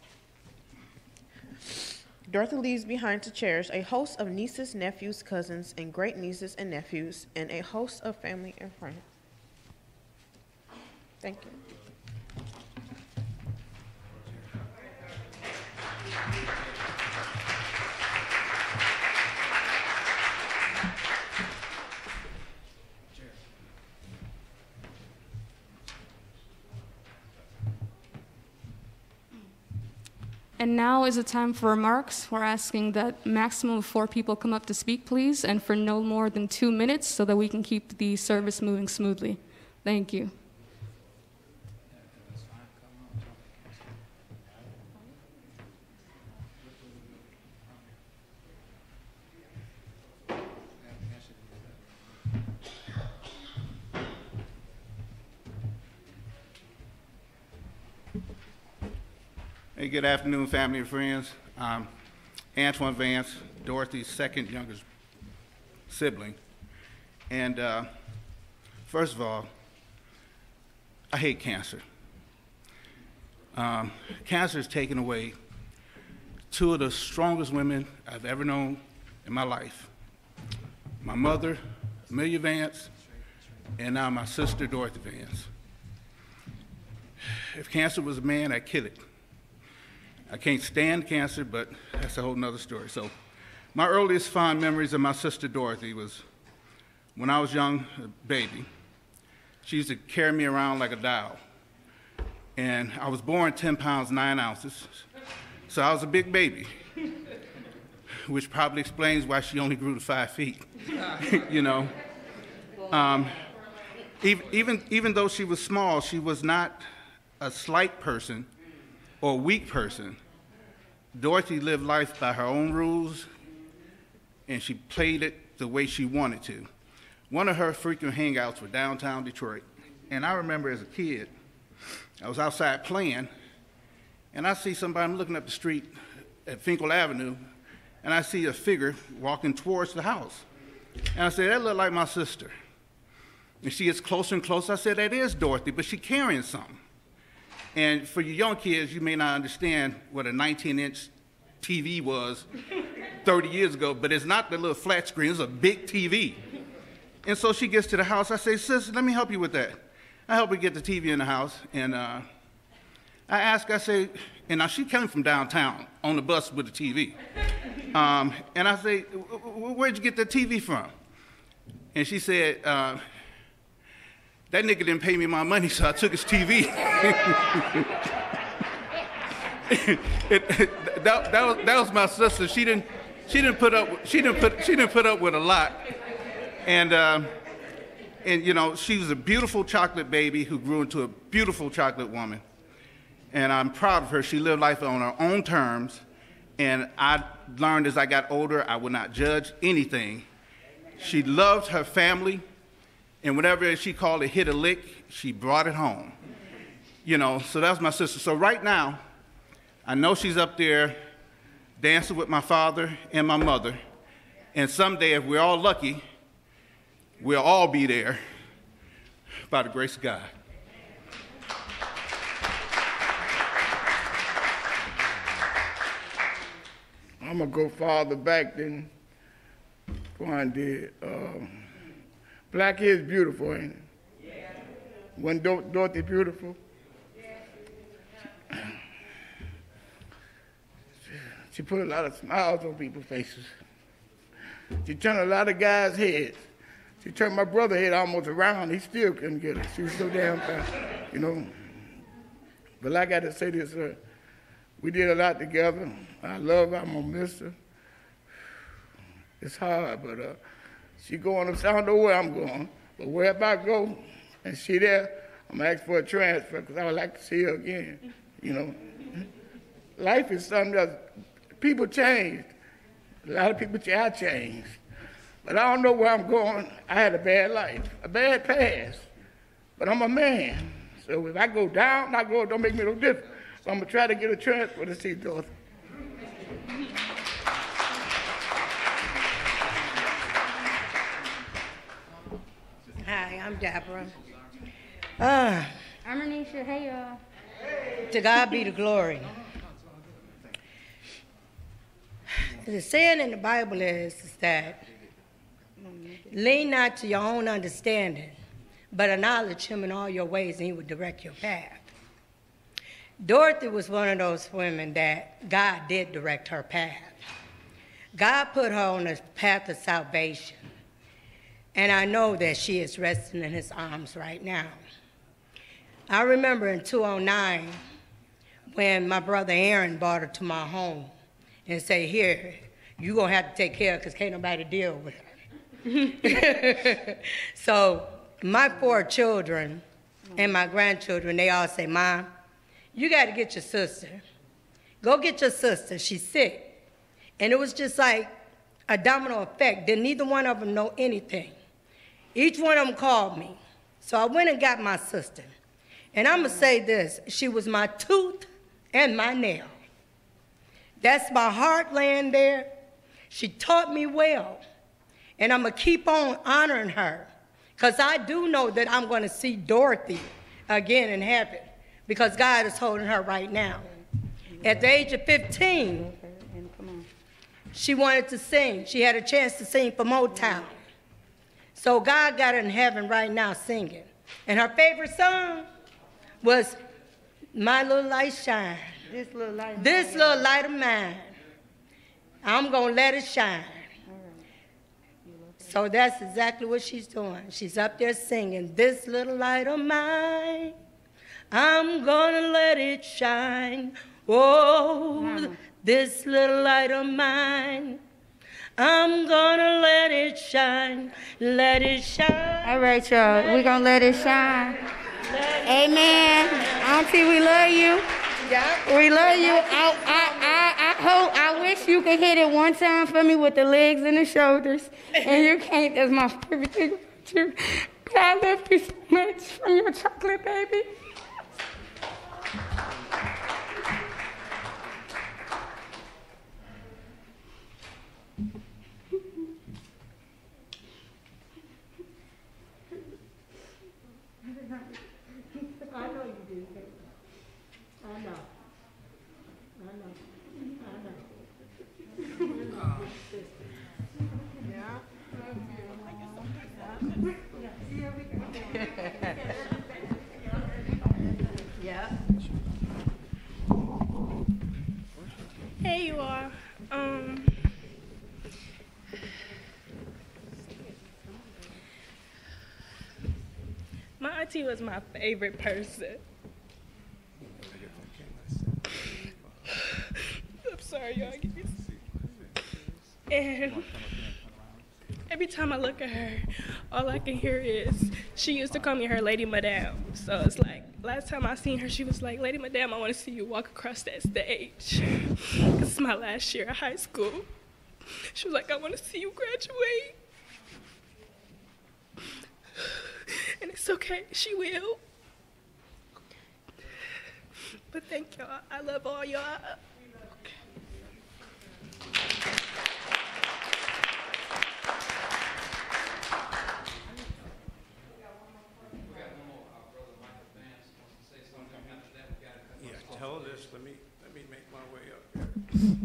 Dorothy leaves behind to cherish a host of nieces, nephews, cousins, and great nieces and nephews, and a host of family and friends. Thank you. And now is the time for remarks. We're asking that maximum of four people come up to speak, please, and for no more than two minutes so that we can keep the service moving smoothly. Thank you. Hey, good afternoon, family and friends. Um, Antoine Vance, Dorothy's second youngest sibling. And uh, first of all, I hate cancer. Um, cancer has taken away two of the strongest women I've ever known in my life my mother, Amelia Vance, and now my sister, Dorothy Vance. If cancer was a man, I'd kill it. I can't stand cancer, but that's a whole nother story. So, my earliest fond memories of my sister Dorothy was when I was young, a baby. She used to carry me around like a doll. And I was born 10 pounds, 9 ounces. So I was a big baby, which probably explains why she only grew to 5 feet. you know? Um, even, even, even though she was small, she was not a slight person or weak person. Dorothy lived life by her own rules, and she played it the way she wanted to. One of her frequent hangouts were downtown Detroit. And I remember as a kid, I was outside playing, and I see somebody, I'm looking up the street at Fenkell Avenue, and I see a figure walking towards the house. And I said, that looked like my sister. And she gets closer and closer. I said, that is Dorothy, but she's carrying something. And for you young kids, you may not understand what a 19 inch TV was 30 years ago, but it's not the little flat screen, it's a big TV. And so she gets to the house. I say, Sis, let me help you with that. I help her get the TV in the house. And uh, I ask, I say, and now she came from downtown on the bus with the TV. Um, and I say, Where'd you get the TV from? And she said, uh, that nigga didn't pay me my money, so I took his TV. it, it, that, that, was, that was my sister. She didn't, she didn't put up, she didn't put, she didn't put up with a lot. And, uh, and you know, she was a beautiful chocolate baby who grew into a beautiful chocolate woman. And I'm proud of her. She lived life on her own terms. And I learned as I got older, I would not judge anything. She loved her family and whenever she called it hit a lick, she brought it home. You know, so that's my sister. So right now, I know she's up there dancing with my father and my mother. And someday, if we're all lucky, we'll all be there by the grace of God. I'm going to go farther back than Juan did. Um, Black is beautiful, ain't it? Yeah. Wasn't Dor- Dorothy beautiful? Yeah. She put a lot of smiles on people's faces. She turned a lot of guys' heads. She turned my brother's head almost around. He still couldn't get her. She was so damn fast, you know. But I got to say this, uh, we did a lot together. I love her. I'm gonna miss her. It's hard, but uh, she going, I don't know where I'm going, but wherever I go and she there, I'm gonna ask for a transfer because I would like to see her again. You know, life is something that people change. A lot of people I changed, but I don't know where I'm going. I had a bad life, a bad past, but I'm a man. So if I go down, I go. Don't make me no difference. So I'm gonna try to get a transfer to see Dorothy. I'm Deborah. Uh, I'm Anisha. Hey, y'all. To God be the glory. The saying in the Bible is, is that lean not to your own understanding, but acknowledge him in all your ways and he will direct your path. Dorothy was one of those women that God did direct her path. God put her on the path of salvation. And I know that she is resting in his arms right now. I remember in 2009 when my brother Aaron brought her to my home and said, Here, you're going to have to take care of because can't nobody deal with her. so my four children and my grandchildren, they all say, Mom, you got to get your sister. Go get your sister. She's sick. And it was just like a domino effect. Didn't neither one of them know anything? Each one of them called me. So I went and got my sister. And I'm going to say this she was my tooth and my nail. That's my heart laying there. She taught me well. And I'm going to keep on honoring her because I do know that I'm going to see Dorothy again in heaven because God is holding her right now. At the age of 15, she wanted to sing. She had a chance to sing for Motown. So God got her in heaven right now singing. And her favorite song was my little light shine. This little light. This little light of mine. I'm going to let it shine. So that's exactly what she's doing. She's up there singing, This little light of mine, I'm gonna let it shine. Oh, this little light of mine, I'm gonna let it shine, let it shine. All right, y'all. We're gonna let it shine. Amen. Auntie, we love you. Yeah. We love you. I, I, I, I hope, I wish you could hit it one time for me with the legs and the shoulders. And you can't. That's my favorite thing about you. But I love you so much from your chocolate baby. I know you do. I know. I know. I know. Yeah. Hey, you all. Um, my auntie was my favorite person. I'm sorry, y'all. And every time I look at her, all I can hear is she used to call me her Lady Madame. So it's like last time I seen her, she was like, Lady Madame, I want to see you walk across that stage. This is my last year of high school. She was like, I want to see you graduate. And it's okay, she will. But thank y'all. I love all y'all. Yeah, tell this, let me, let me make my way up here.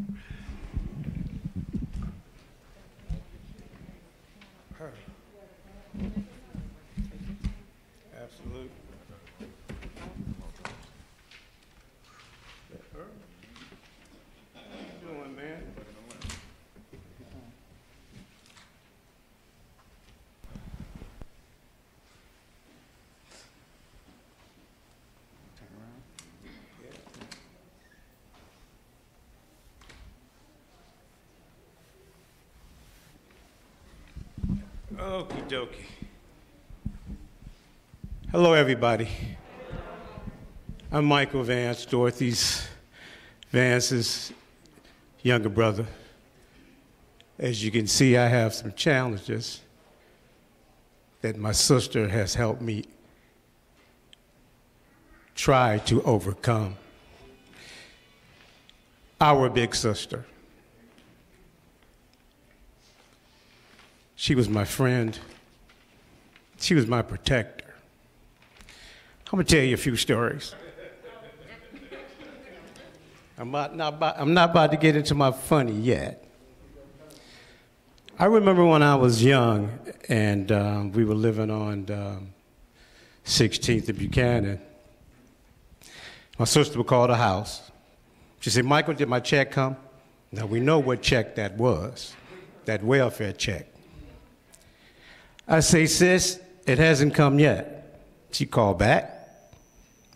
Her. Absolute. Her. How you doing, man? Turn around. Yeah. Okie dokie. Hello, everybody. I'm Michael Vance, Dorothy's Vance's younger brother. As you can see, I have some challenges that my sister has helped me try to overcome. Our big sister. She was my friend. She was my protector. I'm gonna tell you a few stories. I'm not, not about, I'm not about to get into my funny yet. I remember when I was young and um, we were living on um, 16th and Buchanan. My sister would call the house. She said, Michael, did my check come? Now we know what check that was, that welfare check. I say, sis, it hasn't come yet. She called back.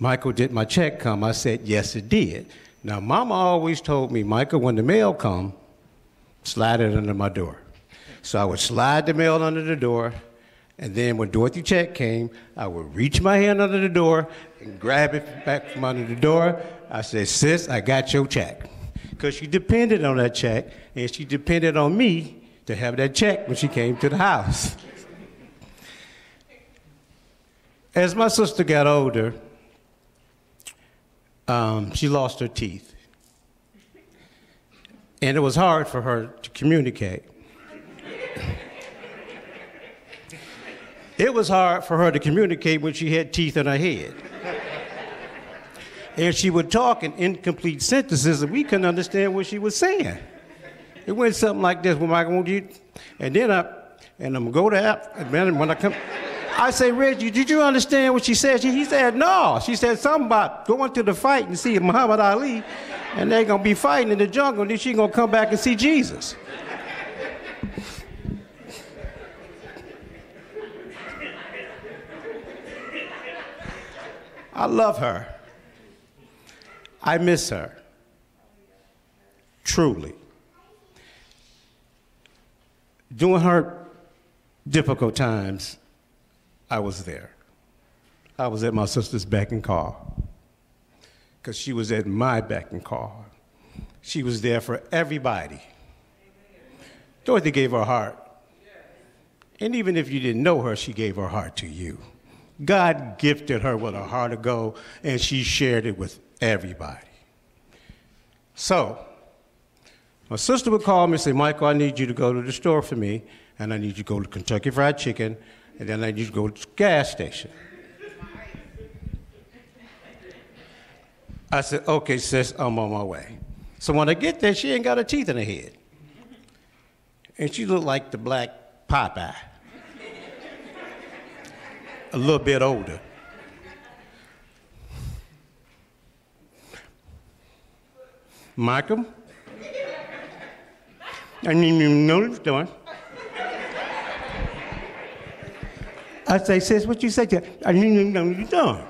Michael, did my check come? I said, yes, it did. Now, mama always told me, Michael, when the mail come, slide it under my door. So I would slide the mail under the door, and then when Dorothy check came, I would reach my hand under the door and grab it back from under the door. I said, sis, I got your check. Because she depended on that check, and she depended on me to have that check when she came to the house. As my sister got older, um, she lost her teeth. And it was hard for her to communicate. it was hard for her to communicate when she had teeth in her head. and she would talk in incomplete sentences, and we couldn't understand what she was saying. It went something like this: "When I want you," and then I, and I'm gonna go to, and then when I come, I say, Reggie, did you understand what she said? She, he said, no. She said something about going to the fight and see Muhammad Ali, and they're going to be fighting in the jungle, and then she's going to come back and see Jesus. I love her. I miss her. Truly. During her difficult times, I was there. I was at my sister's beck and call because she was at my beck and call. She was there for everybody. Dorothy gave her heart. And even if you didn't know her, she gave her heart to you. God gifted her with a heart of gold, and she shared it with everybody. So, my sister would call me and say, Michael, I need you to go to the store for me, and I need you to go to Kentucky Fried Chicken, and then I just go to the gas station. I said, okay, sis, I'm on my way. So when I get there, she ain't got her teeth in her head. And she looked like the black Popeye. A little bit older. Michael? I didn't even know the. I say, sis, what you say to I didn't know the store.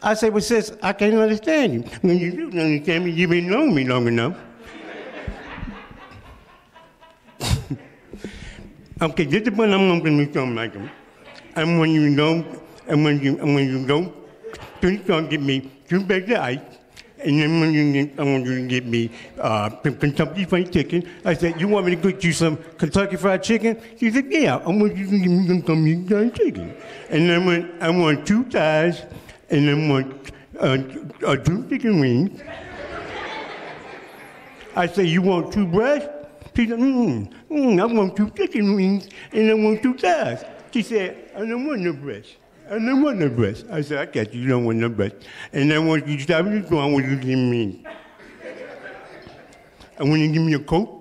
I say, well, sis, I can't understand you. When you do understand me, you've been knowing me long enough. okay, this is what I'm going to do, Michael. And when you don't, and when you, and when you don't, please don't give me two bags of ice. And then when you get, I want you to get me uh, Kentucky Fried Chicken. I said, you want me to get you some Kentucky Fried Chicken? She said, yeah, I want you to give me some Kentucky Fried Chicken. And then when I want two thighs, and then want uh, uh, two chicken wings. I said, you want two breasts? She said, mm, mm, I want two chicken wings, and I want two thighs. She said, I don't want no breast. I want no breast. I said, I got you, you don't want no breast. And then when you stop this going, I want you to give me. I want you to give me a coat.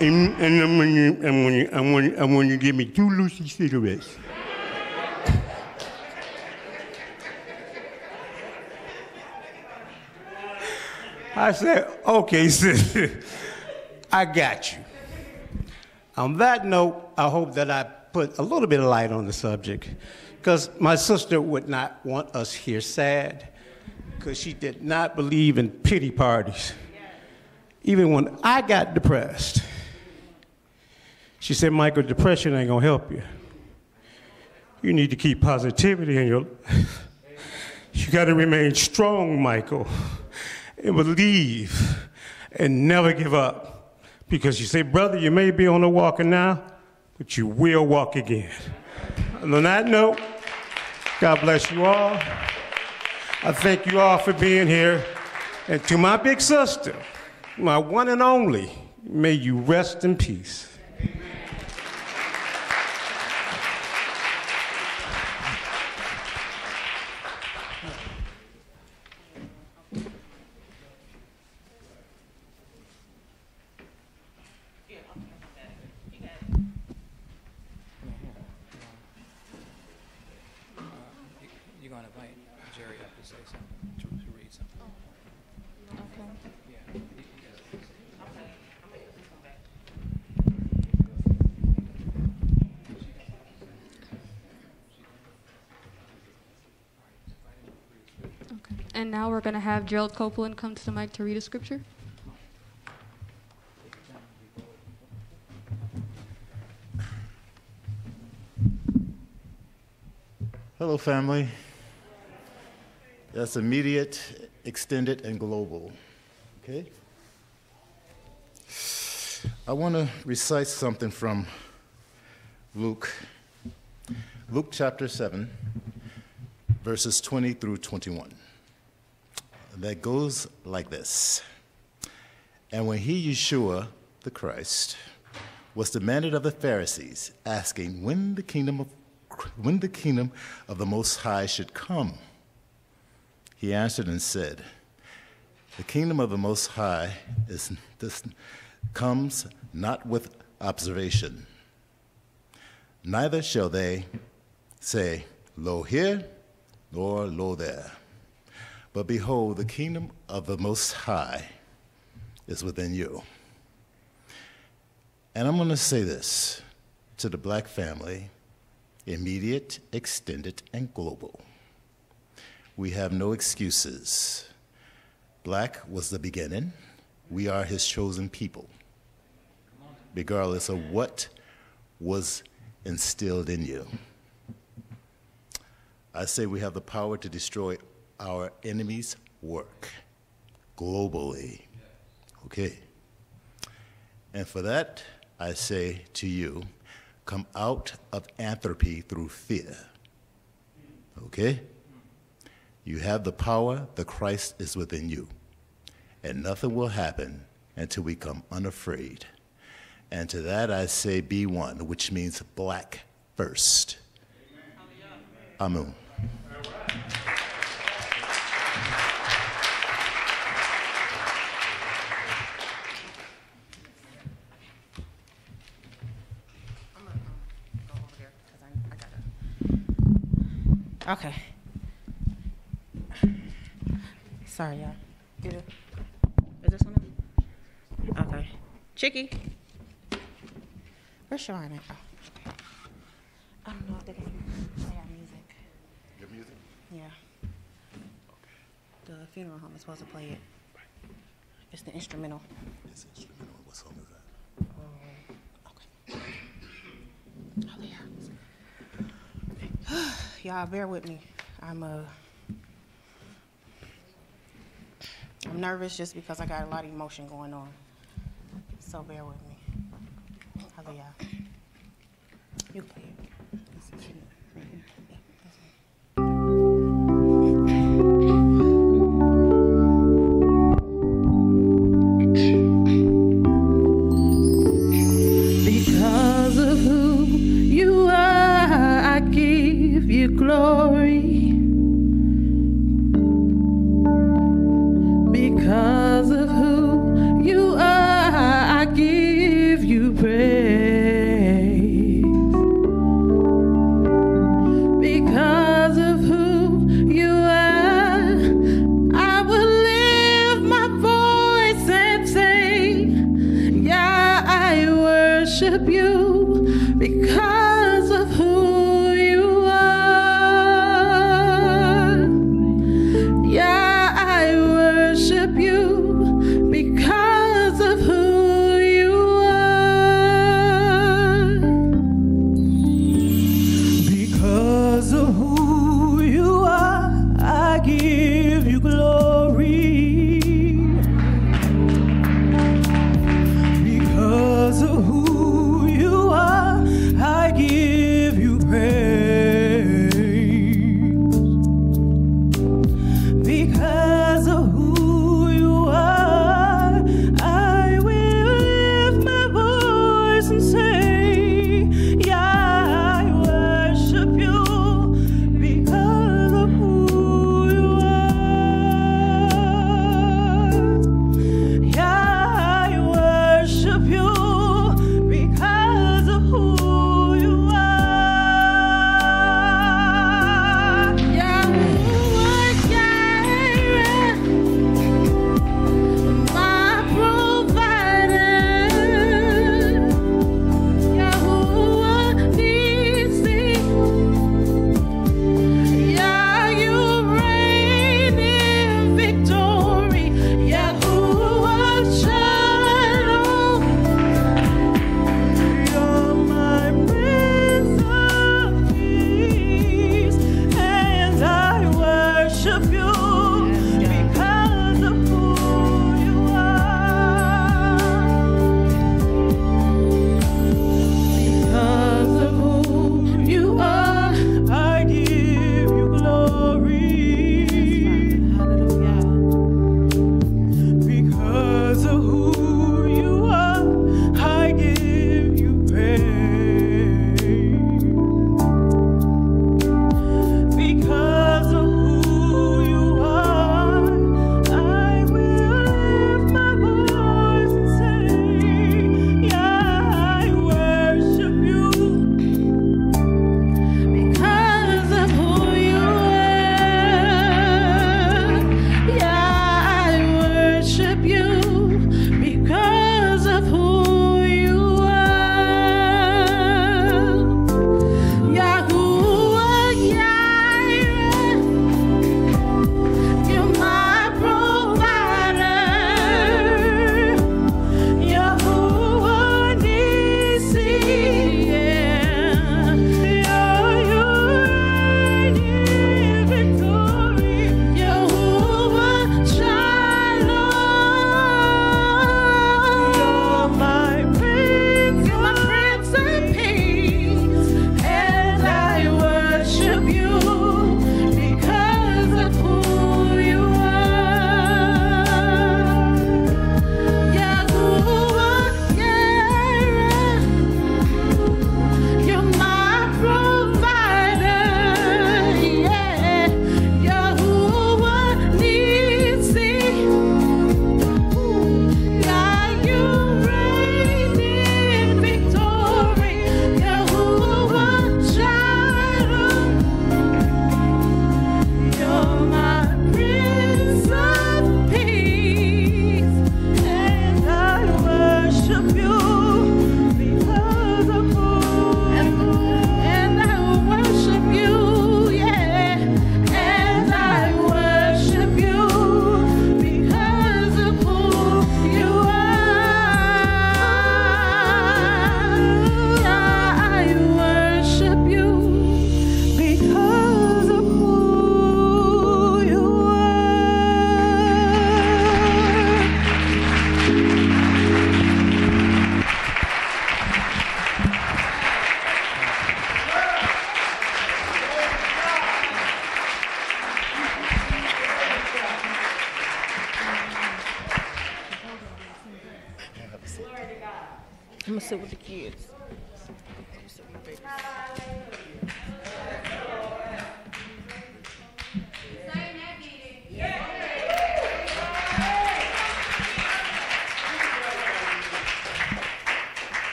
and, and I, want you, I, want you, I, want you, I want you to give me two Lucy cigarettes. I said, okay, sis, I got you. On that note, I hope that I put a little bit of light on the subject because my sister would not want us here sad because she did not believe in pity parties. Even when I got depressed, she said, Michael, depression ain't gonna help you. You need to keep positivity in your life. You gotta remain strong, Michael and believe and never give up. Because you say, brother, you may be on a walker now, but you will walk again. And on that note, God bless you all. I thank you all for being here. And to my big sister, my one and only, may you rest in peace. You're going to invite Jerry up to say something, to, to read something. Yeah. And now we're going to have Gerald Copeland come to the mic to read a scripture. Hello, family. That's immediate, extended, and global. Okay? I want to recite something from Luke, Luke chapter 7, verses 20 through 21. That goes like this And when he, Yeshua, the Christ, was demanded of the Pharisees, asking when the kingdom of when the kingdom of the Most High should come. He answered and said, The kingdom of the Most High is this comes not with observation. Neither shall they say, Lo here, nor lo there. But behold, the kingdom of the Most High is within you. And I'm going to say this to the black family immediate, extended, and global. We have no excuses. Black was the beginning. We are his chosen people, regardless of what was instilled in you. I say we have the power to destroy our enemies work globally. Okay. And for that, I say to you, come out of anthropy through fear. Okay? You have the power, the Christ is within you. And nothing will happen until we come unafraid. And to that I say, be one, which means black first. Amen. Okay. Sorry, y'all. Is this one? on? Okay. Chicky. Where's Sean at? Oh. I don't know if they can play our music. Your music? Yeah. Okay. The funeral home is supposed to play it. It's the instrumental. It's instrumental. What song is that? Y'all bear with me. I'm uh I'm nervous just because I got a lot of emotion going on. So bear with me. Hallelujah. You play it.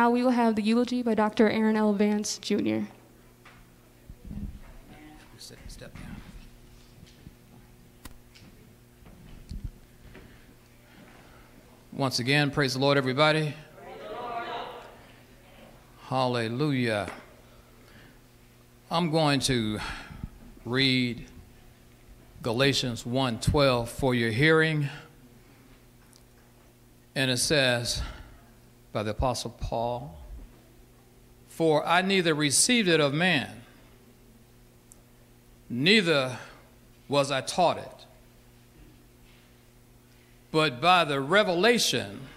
Now we will have the eulogy by Dr. Aaron L. Vance, Jr. Once again, praise the Lord, everybody. Hallelujah. I'm going to read Galatians 1:12 for your hearing. And it says by the apostle Paul, "For I neither received it of man, neither was I taught it, but by the revelation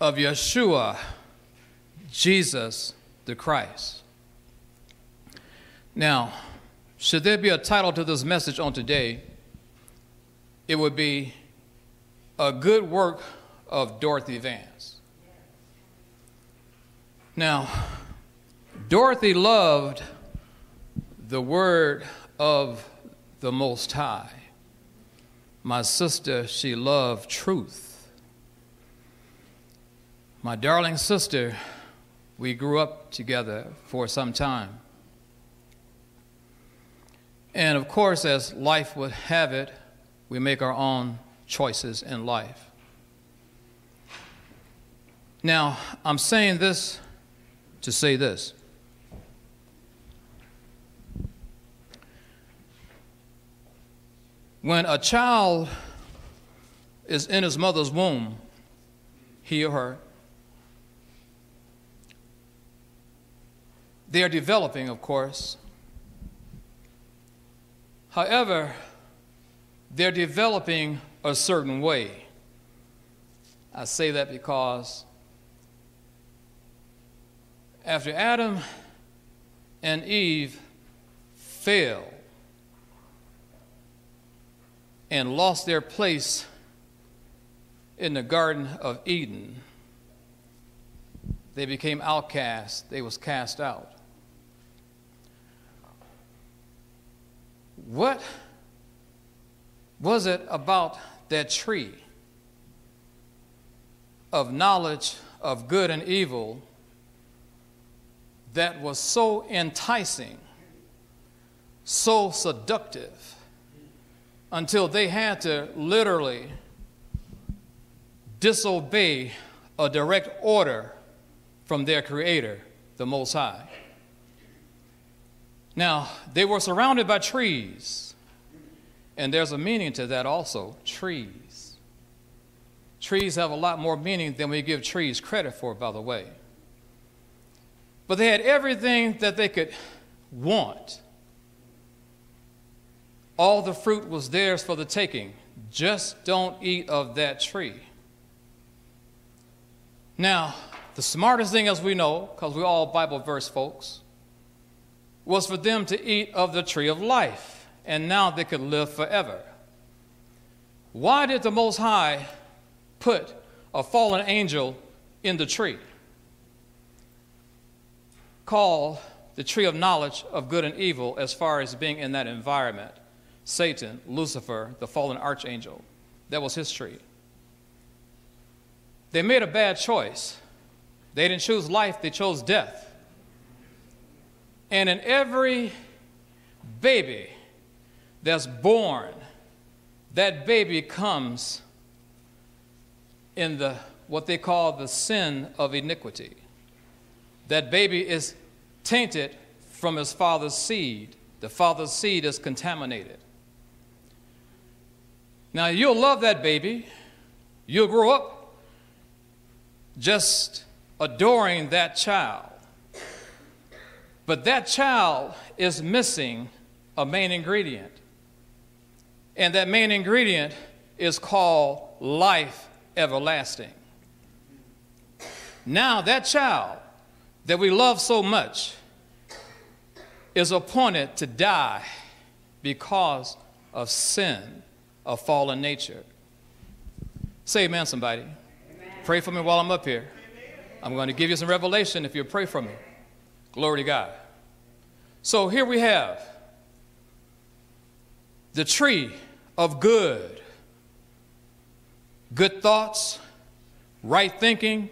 of Yeshua, Jesus the Christ. Now, should there be a title to this message on today, it would be A Good Work of Dorothy Vance. Now, Dorothy loved the word of the Most High. My sister, she loved truth. My darling sister, we grew up together for some time. And of course, as life would have it, we make our own choices in life. Now, I'm saying this to say this. When a child is in his mother's womb, he or her, they are developing, of course. However, they're developing a certain way. I say that because after Adam and Eve fell and lost their place in the Garden of Eden, they became outcasts. They was cast out. What was it about that tree of knowledge of good and evil that was so enticing, so seductive, until they had to literally disobey a direct order from their Creator, the Most High? Now, they were surrounded by trees, and there's a meaning to that also trees. Trees have a lot more meaning than we give trees credit for, by the way. But they had everything that they could want. All the fruit was theirs for the taking. Just don't eat of that tree. Now, the smartest thing, as we know, because we're all Bible verse folks, was for them to eat of the tree of life, and now they could live forever. Why did the Most High put a fallen angel in the tree? Called the tree of knowledge of good and evil, as far as being in that environment. Satan, Lucifer, the fallen archangel. That was his tree. They made a bad choice. They didn't choose life, they chose death. And in every baby that's born, that baby comes in the what they call the sin of iniquity. That baby is tainted from his father's seed. The father's seed is contaminated. Now you'll love that baby. You'll grow up just adoring that child. But that child is missing a main ingredient. And that main ingredient is called life everlasting. Now, that child that we love so much is appointed to die because of sin of fallen nature. Say amen, somebody. Pray for me while I'm up here. I'm going to give you some revelation if you pray for me. Glory to God. So here we have the tree of good, good thoughts, right thinking,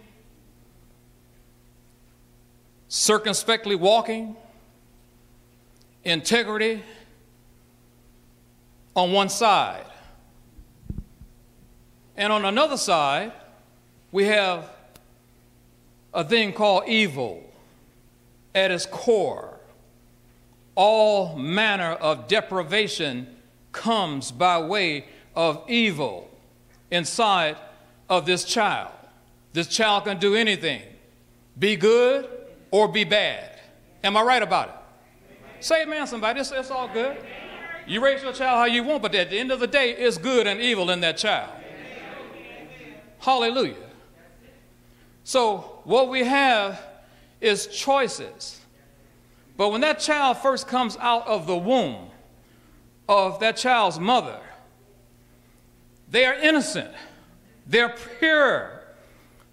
circumspectly walking, integrity on one side. And on another side, we have a thing called evil at its core. All manner of deprivation comes by way of evil inside of this child. This child can do anything be good or be bad. Am I right about it? Say amen, somebody. It's, it's all good. You raise your child how you want, but at the end of the day, it's good and evil in that child. Hallelujah. So, what we have is choices. But when that child first comes out of the womb of that child's mother, they are innocent, they're pure,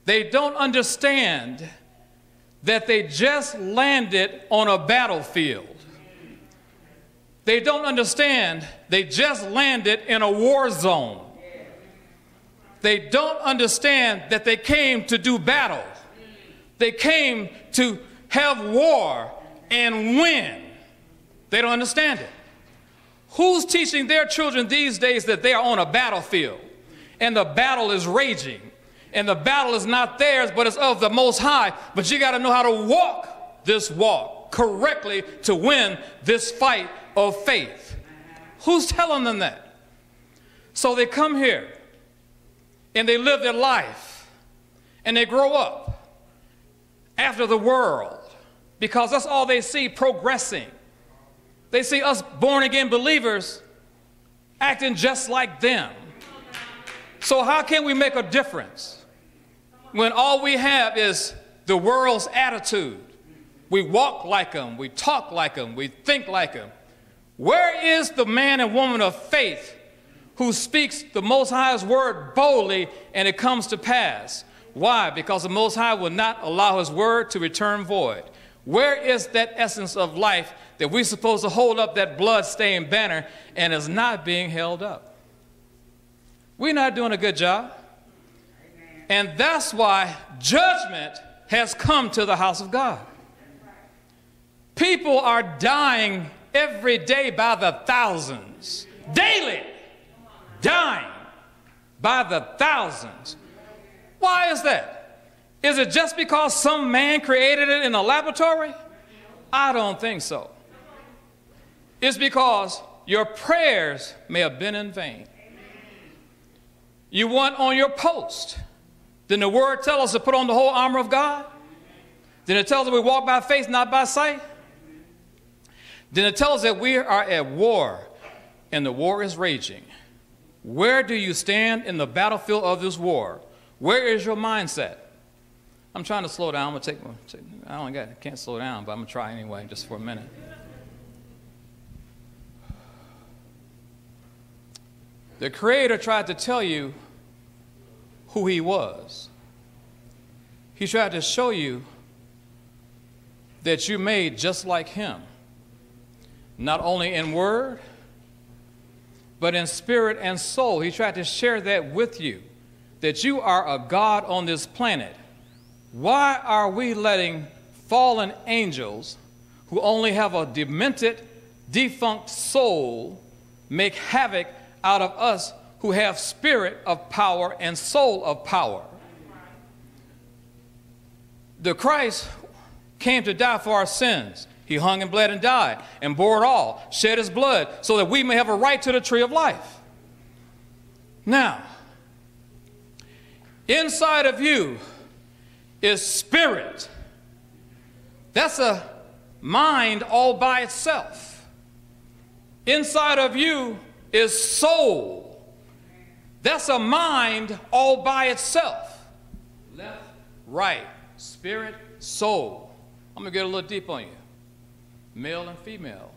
they don't understand that they just landed on a battlefield. They don't understand they just landed in a war zone. They don't understand that they came to do battle. They came to have war and win. They don't understand it. Who's teaching their children these days that they are on a battlefield and the battle is raging and the battle is not theirs but it's of the Most High? But you got to know how to walk this walk correctly to win this fight of faith. Who's telling them that? So they come here and they live their life and they grow up after the world because that's all they see progressing. They see us born again believers acting just like them. So, how can we make a difference when all we have is the world's attitude? We walk like them, we talk like them, we think like them. Where is the man and woman of faith who speaks the Most High's word boldly and it comes to pass? Why? Because the Most High will not allow his word to return void. Where is that essence of life that we're supposed to hold up that blood-stained banner and is not being held up? We're not doing a good job. And that's why judgment has come to the house of God. People are dying every day by the thousands, daily, dying by the thousands. Why is that? Is it just because some man created it in a laboratory? I don't think so. It's because your prayers may have been in vain. You want on your post. Then the word tells us to put on the whole armor of God. Then it tells us we walk by faith, not by sight. Then it tells us that we are at war and the war is raging. Where do you stand in the battlefield of this war? Where is your mindset? I'm trying to slow down. I'm gonna take, take I don't got, I can't slow down, but I'm gonna try anyway, just for a minute. The Creator tried to tell you who He was. He tried to show you that you made just like Him, not only in word, but in spirit and soul. He tried to share that with you, that you are a God on this planet why are we letting fallen angels who only have a demented, defunct soul make havoc out of us who have spirit of power and soul of power? The Christ came to die for our sins. He hung and bled and died and bore it all, shed his blood so that we may have a right to the tree of life. Now, inside of you, is spirit. That's a mind all by itself. Inside of you is soul. That's a mind all by itself. Left, right, spirit, soul. I'm going to get a little deep on you. Male and female.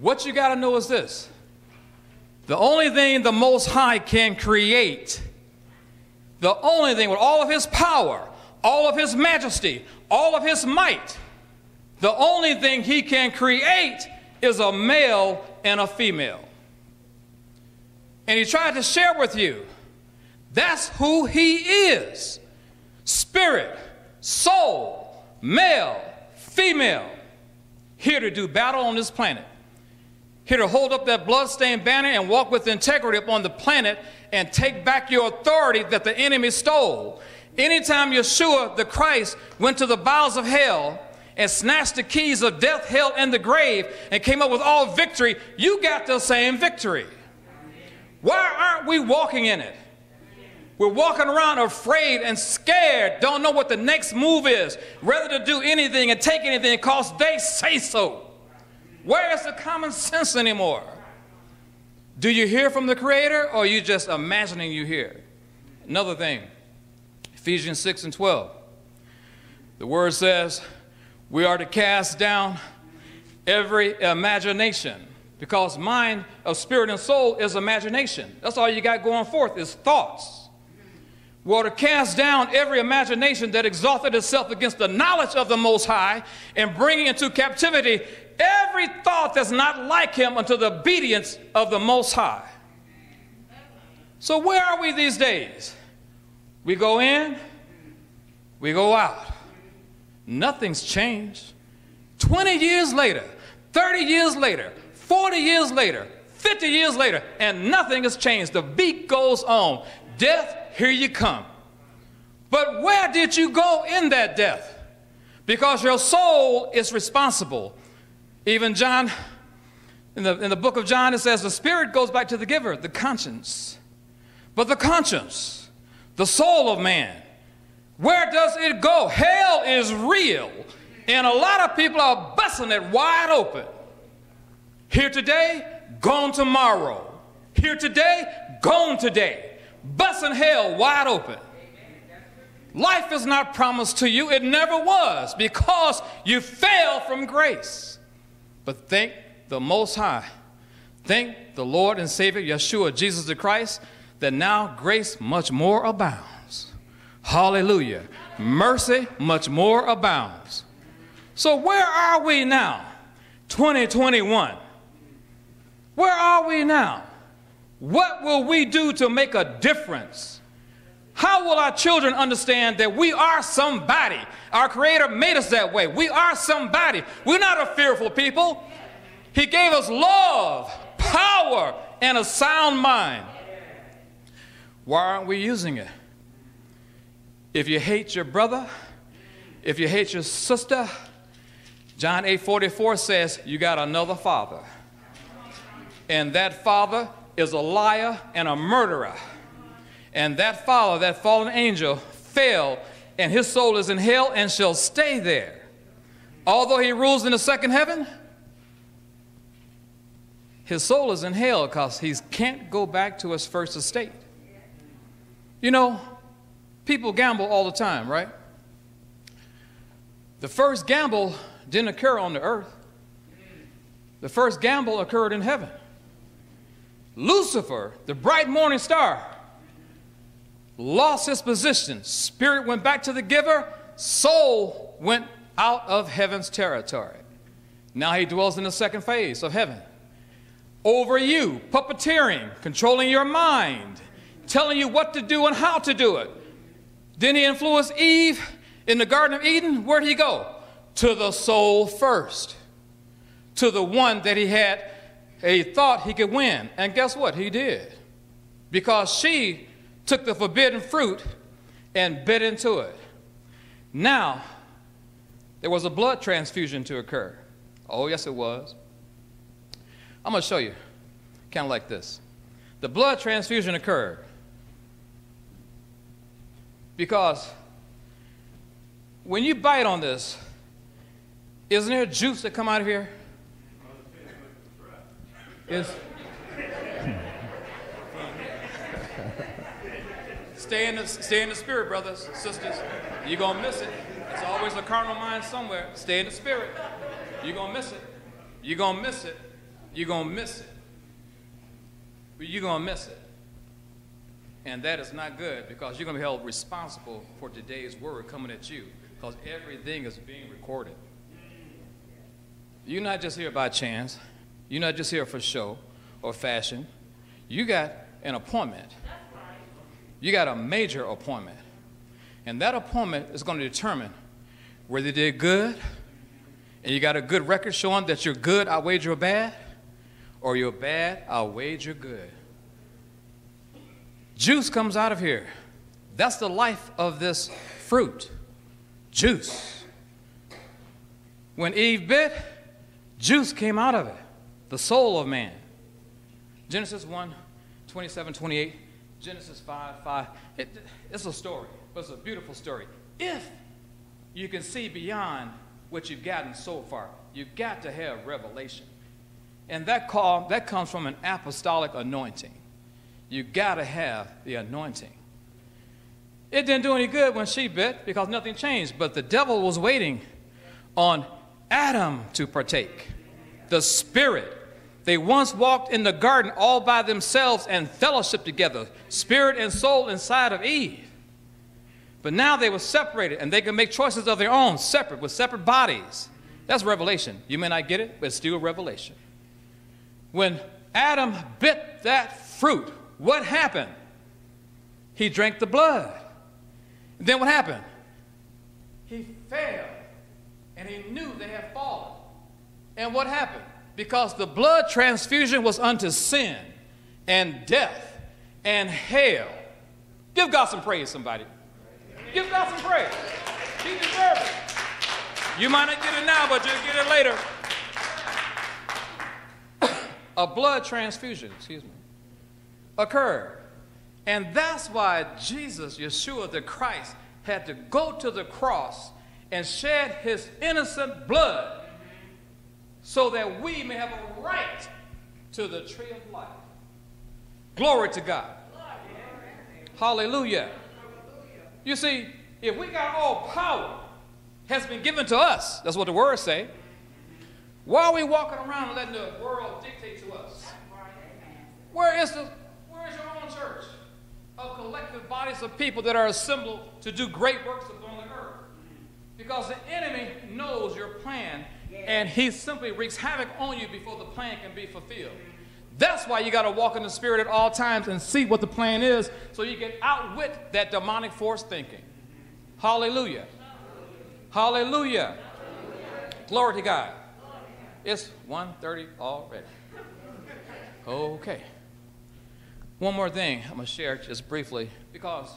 What you got to know is this The only thing the Most High can create, the only thing with all of his power, all of his majesty, all of his might, the only thing he can create is a male and a female. And he tried to share with you that's who he is spirit, soul, male, female, here to do battle on this planet here to hold up that bloodstained banner and walk with integrity upon the planet and take back your authority that the enemy stole. Anytime Yeshua the Christ went to the bowels of hell and snatched the keys of death, hell, and the grave and came up with all victory, you got the same victory. Why aren't we walking in it? We're walking around afraid and scared, don't know what the next move is, rather to do anything and take anything because they say so. Where is the common sense anymore? Do you hear from the Creator or are you just imagining you hear? Another thing, Ephesians 6 and 12. The word says, we are to cast down every imagination because mind of spirit and soul is imagination. That's all you got going forth is thoughts. Well, to cast down every imagination that exalted itself against the knowledge of the Most High and bring into captivity every thought that's not like him unto the obedience of the Most High. So, where are we these days? We go in, we go out. Nothing's changed. 20 years later, 30 years later, 40 years later, 50 years later, and nothing has changed. The beat goes on. Death, here you come. But where did you go in that death? Because your soul is responsible. Even John, in the, in the book of John, it says the spirit goes back to the giver, the conscience. But the conscience, the soul of man, where does it go? Hell is real, and a lot of people are busting it wide open. Here today, gone tomorrow. Here today, gone today. Busting hell wide open. Life is not promised to you, it never was, because you fell from grace. But thank the Most High, thank the Lord and Savior Yeshua, Jesus the Christ, that now grace much more abounds. Hallelujah. Mercy much more abounds. So, where are we now? 2021. Where are we now? What will we do to make a difference? How will our children understand that we are somebody? Our Creator made us that way. We are somebody. We're not a fearful people. He gave us love, power, and a sound mind. Why aren't we using it? If you hate your brother, if you hate your sister, John 8 44 says, You got another father. And that father is a liar and a murderer. And that father, that fallen angel, fell and his soul is in hell and shall stay there. Although he rules in the second heaven, his soul is in hell because he can't go back to his first estate. You know, people gamble all the time, right? The first gamble didn't occur on the earth, the first gamble occurred in heaven. Lucifer, the bright morning star, lost his position. Spirit went back to the giver, soul went out of heaven's territory. Now he dwells in the second phase of heaven. Over you, puppeteering, controlling your mind, telling you what to do and how to do it. Then he influenced Eve in the Garden of Eden. Where'd he go? To the soul first, to the one that he had, he thought he could win. And guess what? He did. Because she took the forbidden fruit and bit into it. Now, there was a blood transfusion to occur. Oh, yes, it was. I'm going to show you, kind of like this. The blood transfusion occurred because when you bite on this, isn't there juice that come out of here? Is Stay in the, stay in the spirit, brothers, sisters. You're going to miss it. It's always a carnal mind somewhere. Stay in the spirit. You're going to miss it. You're going to miss it. You're going to miss it. but you're going to miss it. And that is not good because you're going to be held responsible for today's word coming at you because everything is being recorded. You're not just here by chance. You're not just here for show or fashion. You got an appointment. You got a major appointment. And that appointment is going to determine whether you did good and you got a good record showing that you're good I your bad, or you're bad outweighs your good. Juice comes out of here. That's the life of this fruit. Juice. When Eve bit, juice came out of it, the soul of man. Genesis 1 27, 28, Genesis 5 5. It, it's a story, but it's a beautiful story. If you can see beyond what you've gotten so far, you've got to have revelation. And that call that comes from an apostolic anointing. You got to have the anointing. It didn't do any good when she bit because nothing changed, but the devil was waiting on Adam to partake. The spirit. They once walked in the garden all by themselves and fellowship together, spirit and soul inside of Eve. But now they were separated and they could make choices of their own, separate, with separate bodies. That's revelation. You may not get it, but it's still revelation. When Adam bit that fruit, what happened? He drank the blood. And then what happened? He fell and he knew they had fallen. And what happened? Because the blood transfusion was unto sin and death and hell. Give God some praise, somebody. Give God some praise. He deserves it. You might not get it now, but you'll get it later. A blood transfusion, excuse me, occurred. And that's why Jesus, Yeshua the Christ, had to go to the cross and shed his innocent blood so that we may have a right to the tree of life. Glory to God. Hallelujah. You see, if we got all power has been given to us, that's what the words say. Why are we walking around letting the world dictate to us? Where is the where is your own church? Of collective bodies of people that are assembled to do great works upon the earth. Because the enemy knows your plan and he simply wreaks havoc on you before the plan can be fulfilled. That's why you got to walk in the spirit at all times and see what the plan is so you can outwit that demonic force thinking. Hallelujah. Hallelujah. Glory to God. It's 1:30 already. Okay. One more thing I'm going to share just briefly because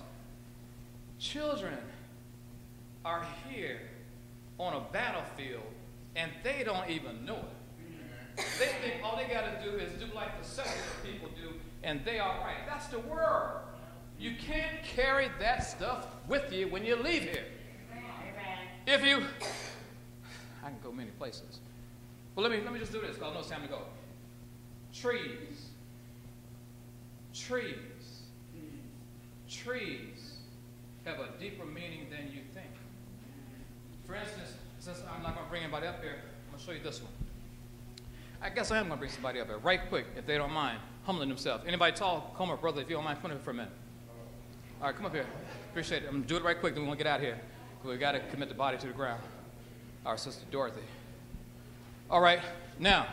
children are here on a battlefield and they don't even know it. They think all they got to do is do like the secular people do and they are right. That's the world. You can't carry that stuff with you when you leave here. If you, I can go many places. But let me, let me just do this because I know it's time to go. Trees. Trees. Trees have a deeper meaning than you think. For instance, since I'm not going to bring anybody up here, I'm going to show you this one. I guess I am going to bring somebody up here right quick, if they don't mind, humbling themselves. Anybody tall? Come up, brother, if you don't mind, come up for a minute. All right, come up here. Appreciate it. I'm going to do it right quick, then we're going to get out here. We've got to commit the body to the ground. Our sister Dorothy. All right, now,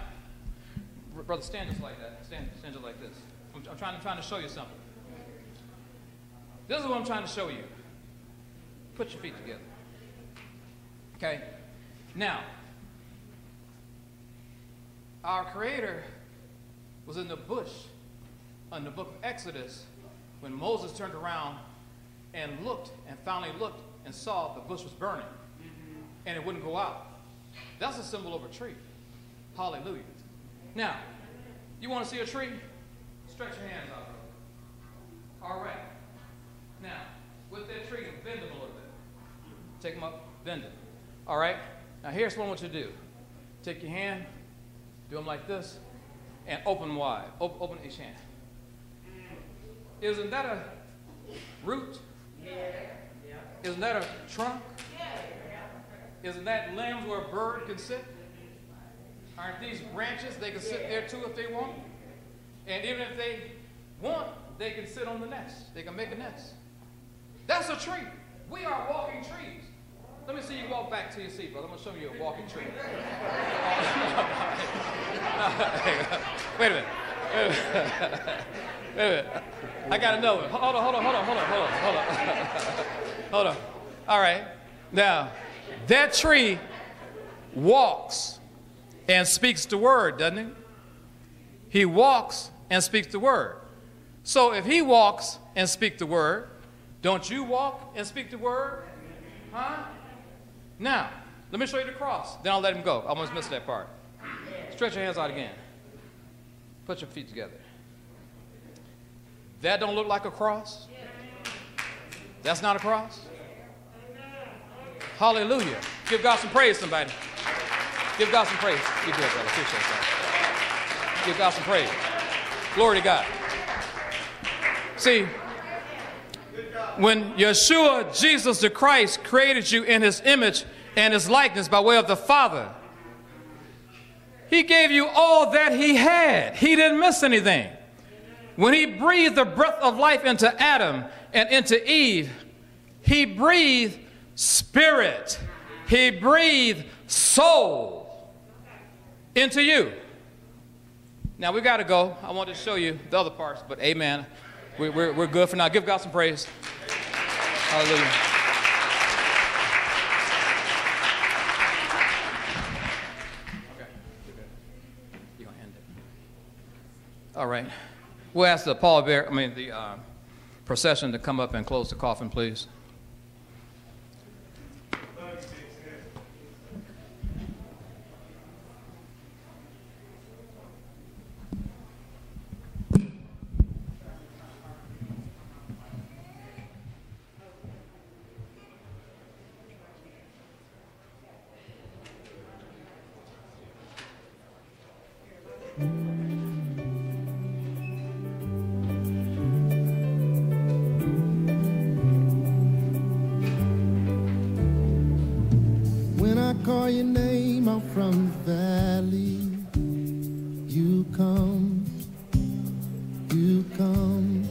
brother, stand just like that. Stand, stand just like this. I'm, I'm, trying, I'm trying to show you something. This is what I'm trying to show you. Put your feet together. Okay? Now, our Creator was in the bush in the book of Exodus when Moses turned around and looked and finally looked and saw the bush was burning and it wouldn't go out. That's a symbol of a tree. Hallelujah. Now, you want to see a tree? Stretch your hands out. All right. Now, with that tree, bend them a little bit. Take them up, bend them. All right? Now, here's what I want you to do take your hand, do them like this, and open wide. O- open each hand. Isn't that a root? Yeah. Isn't that a trunk? Yeah. Isn't that limbs where a bird can sit? Aren't these branches? They can sit there too if they want. And even if they want, they can sit on the nest. They can make a nest. That's a tree. We are walking trees. Let me see you walk back to your seat, brother. I'm going to show you a walking tree. Wait a minute. Wait a minute. Wait a minute. I got another one. Hold on, hold on, hold on, hold on, hold on, hold on. hold on. All right. Now, that tree walks and speaks the word, doesn't he? He walks and speaks the word. So if he walks and speaks the word, don't you walk and speak the word? Huh? Now, let me show you the cross. Then I'll let him go. I almost missed that part. Stretch your hands out again. Put your feet together. That don't look like a cross? That's not a cross? Hallelujah. Give God some praise, somebody. Give God some praise. You good, brother. Appreciate that. Give God some praise. Glory to God. See, when Yeshua, Jesus the Christ, created you in his image and his likeness by way of the Father, he gave you all that he had. He didn't miss anything. When he breathed the breath of life into Adam and into Eve, he breathed spirit. He breathed soul into you. Now we got to go. I want to show you the other parts, but amen. We're, we're, we're good for now. Give God some praise. Hallelujah. All right. We'll ask the Paul Bear, I mean the uh, procession to come up and close the coffin, please. Your name out from the valley, you come, you come.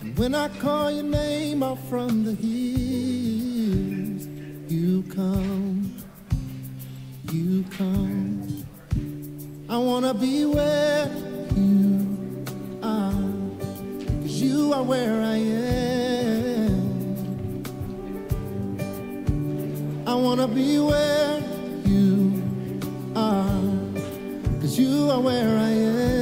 And when I call your name out from the hills, you come, you come. I wanna be where you are, cause you are where I am. Wanna be where you are, cause you are where I am.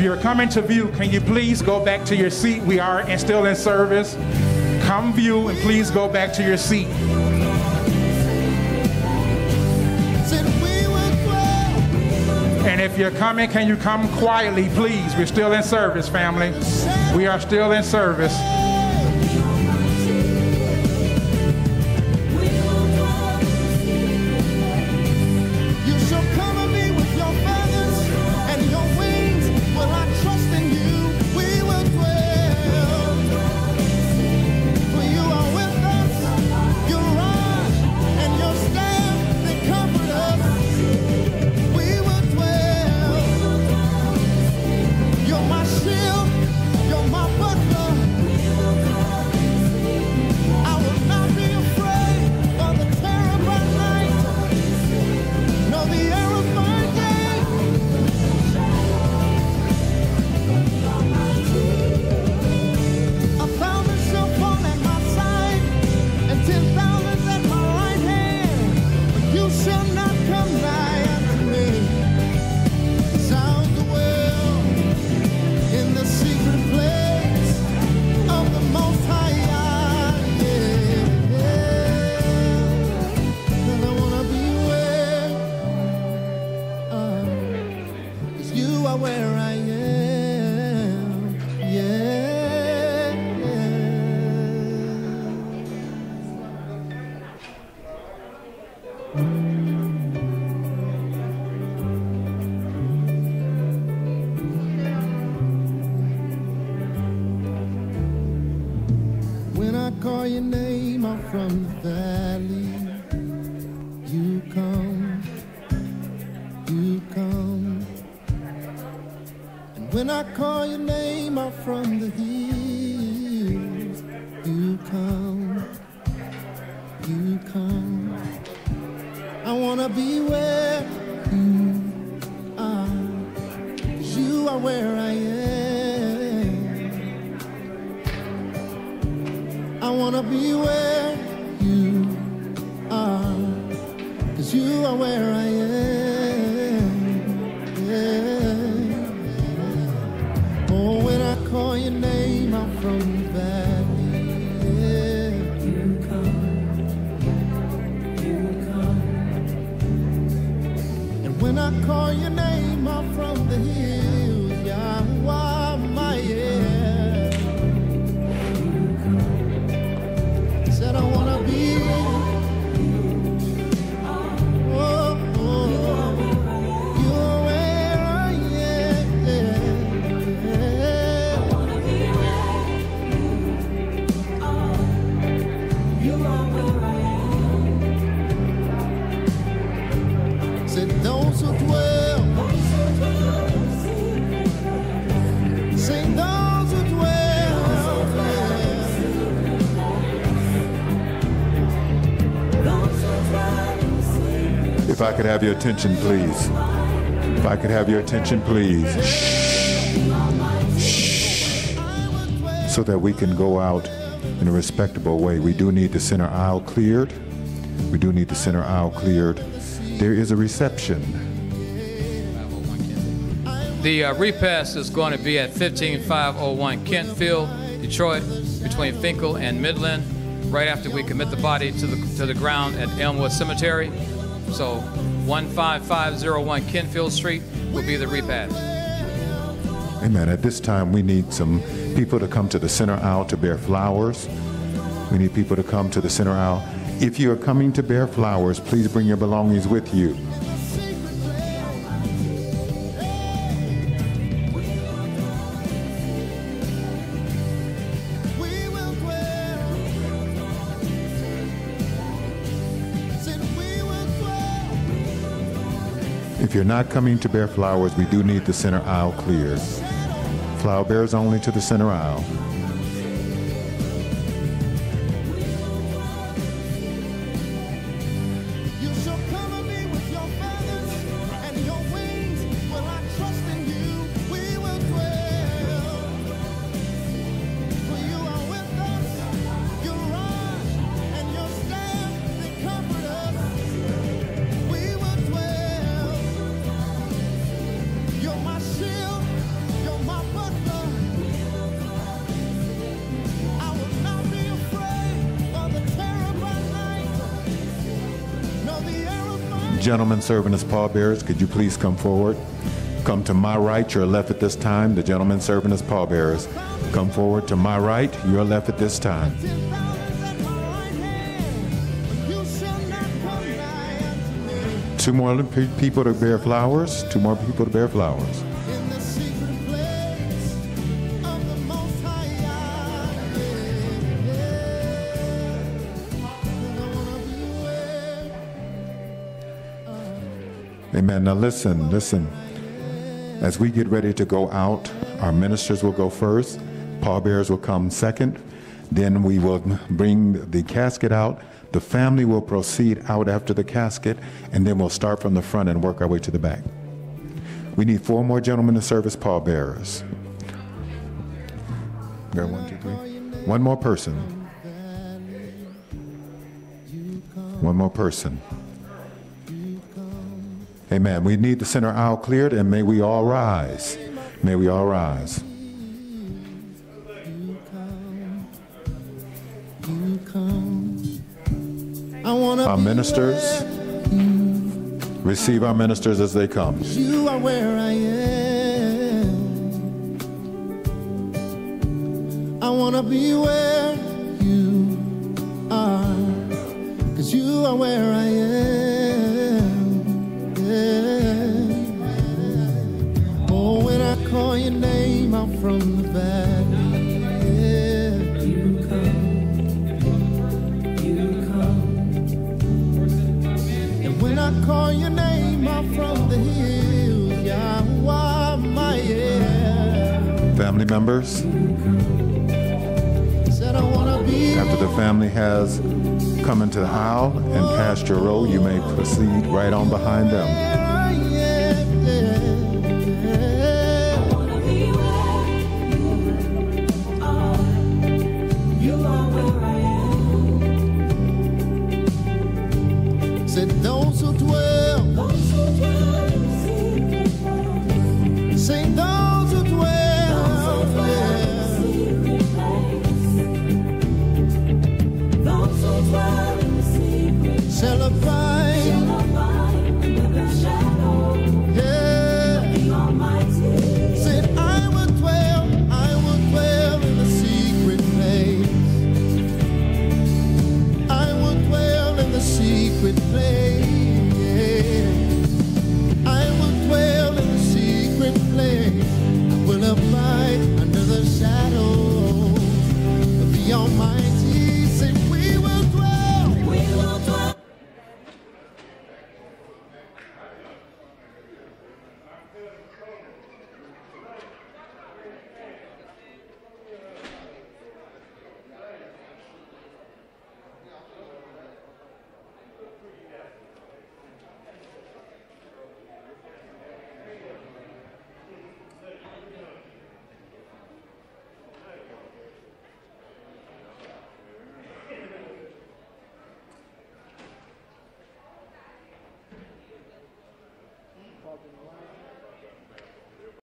If you're coming to view, can you please go back to your seat? We are still in service. Come view and please go back to your seat. Said we will dwell. And if you're coming, can you come quietly, please? We're still in service, family. We are still in service. Call your name out from the valley, you come, you come. And when I call your name out from the hills, I could have your attention, please. If I could have your attention, please. So that we can go out in a respectable way. We do need the center aisle cleared. We do need the center aisle cleared. There is a reception. The uh, repass is going to be at 15501 Kentfield, Detroit, between Fenkell and Midland, right after we commit the body to the, to the ground at Elmwood Cemetery. So 15501 Kentfield Street will be the repass. Amen. At this time, we need some people to come to the center aisle to bear flowers. We need people to come to the center aisle. If you are coming to bear flowers, please bring your belongings with you. If you're not coming to bear flowers, we do need the center aisle cleared. Flower bearers only to the center aisle. Gentlemen serving as pallbearers, could you please come forward? come to my right, your left at this time. The gentleman serving as pallbearers, come forward to my right, your left at this time. Two more people to bear flowers. Two more people to bear flowers. Amen. Now listen, listen. As we get ready to go out, our ministers will go first, pallbearers will come second, then we will bring the casket out. The family will proceed out after the casket, and then we'll start from the front and work our way to the back. We need four more gentlemen to serve as pallbearers. One, two, three. One more person. One more person. Amen. We need the center aisle cleared, and may we all rise. May we all rise. Our ministers, receive our ministers as they come. you are where I am. I wanna be where you are, cause you are where I am. Yeah. Oh, when I call your name out from the valley, yeah. you come, you come. And when I call your name out from the hills, Yahweh, my yeah. Family members, Said I wanna be after the family has come into the aisle and passed your row, you may proceed right on behind them.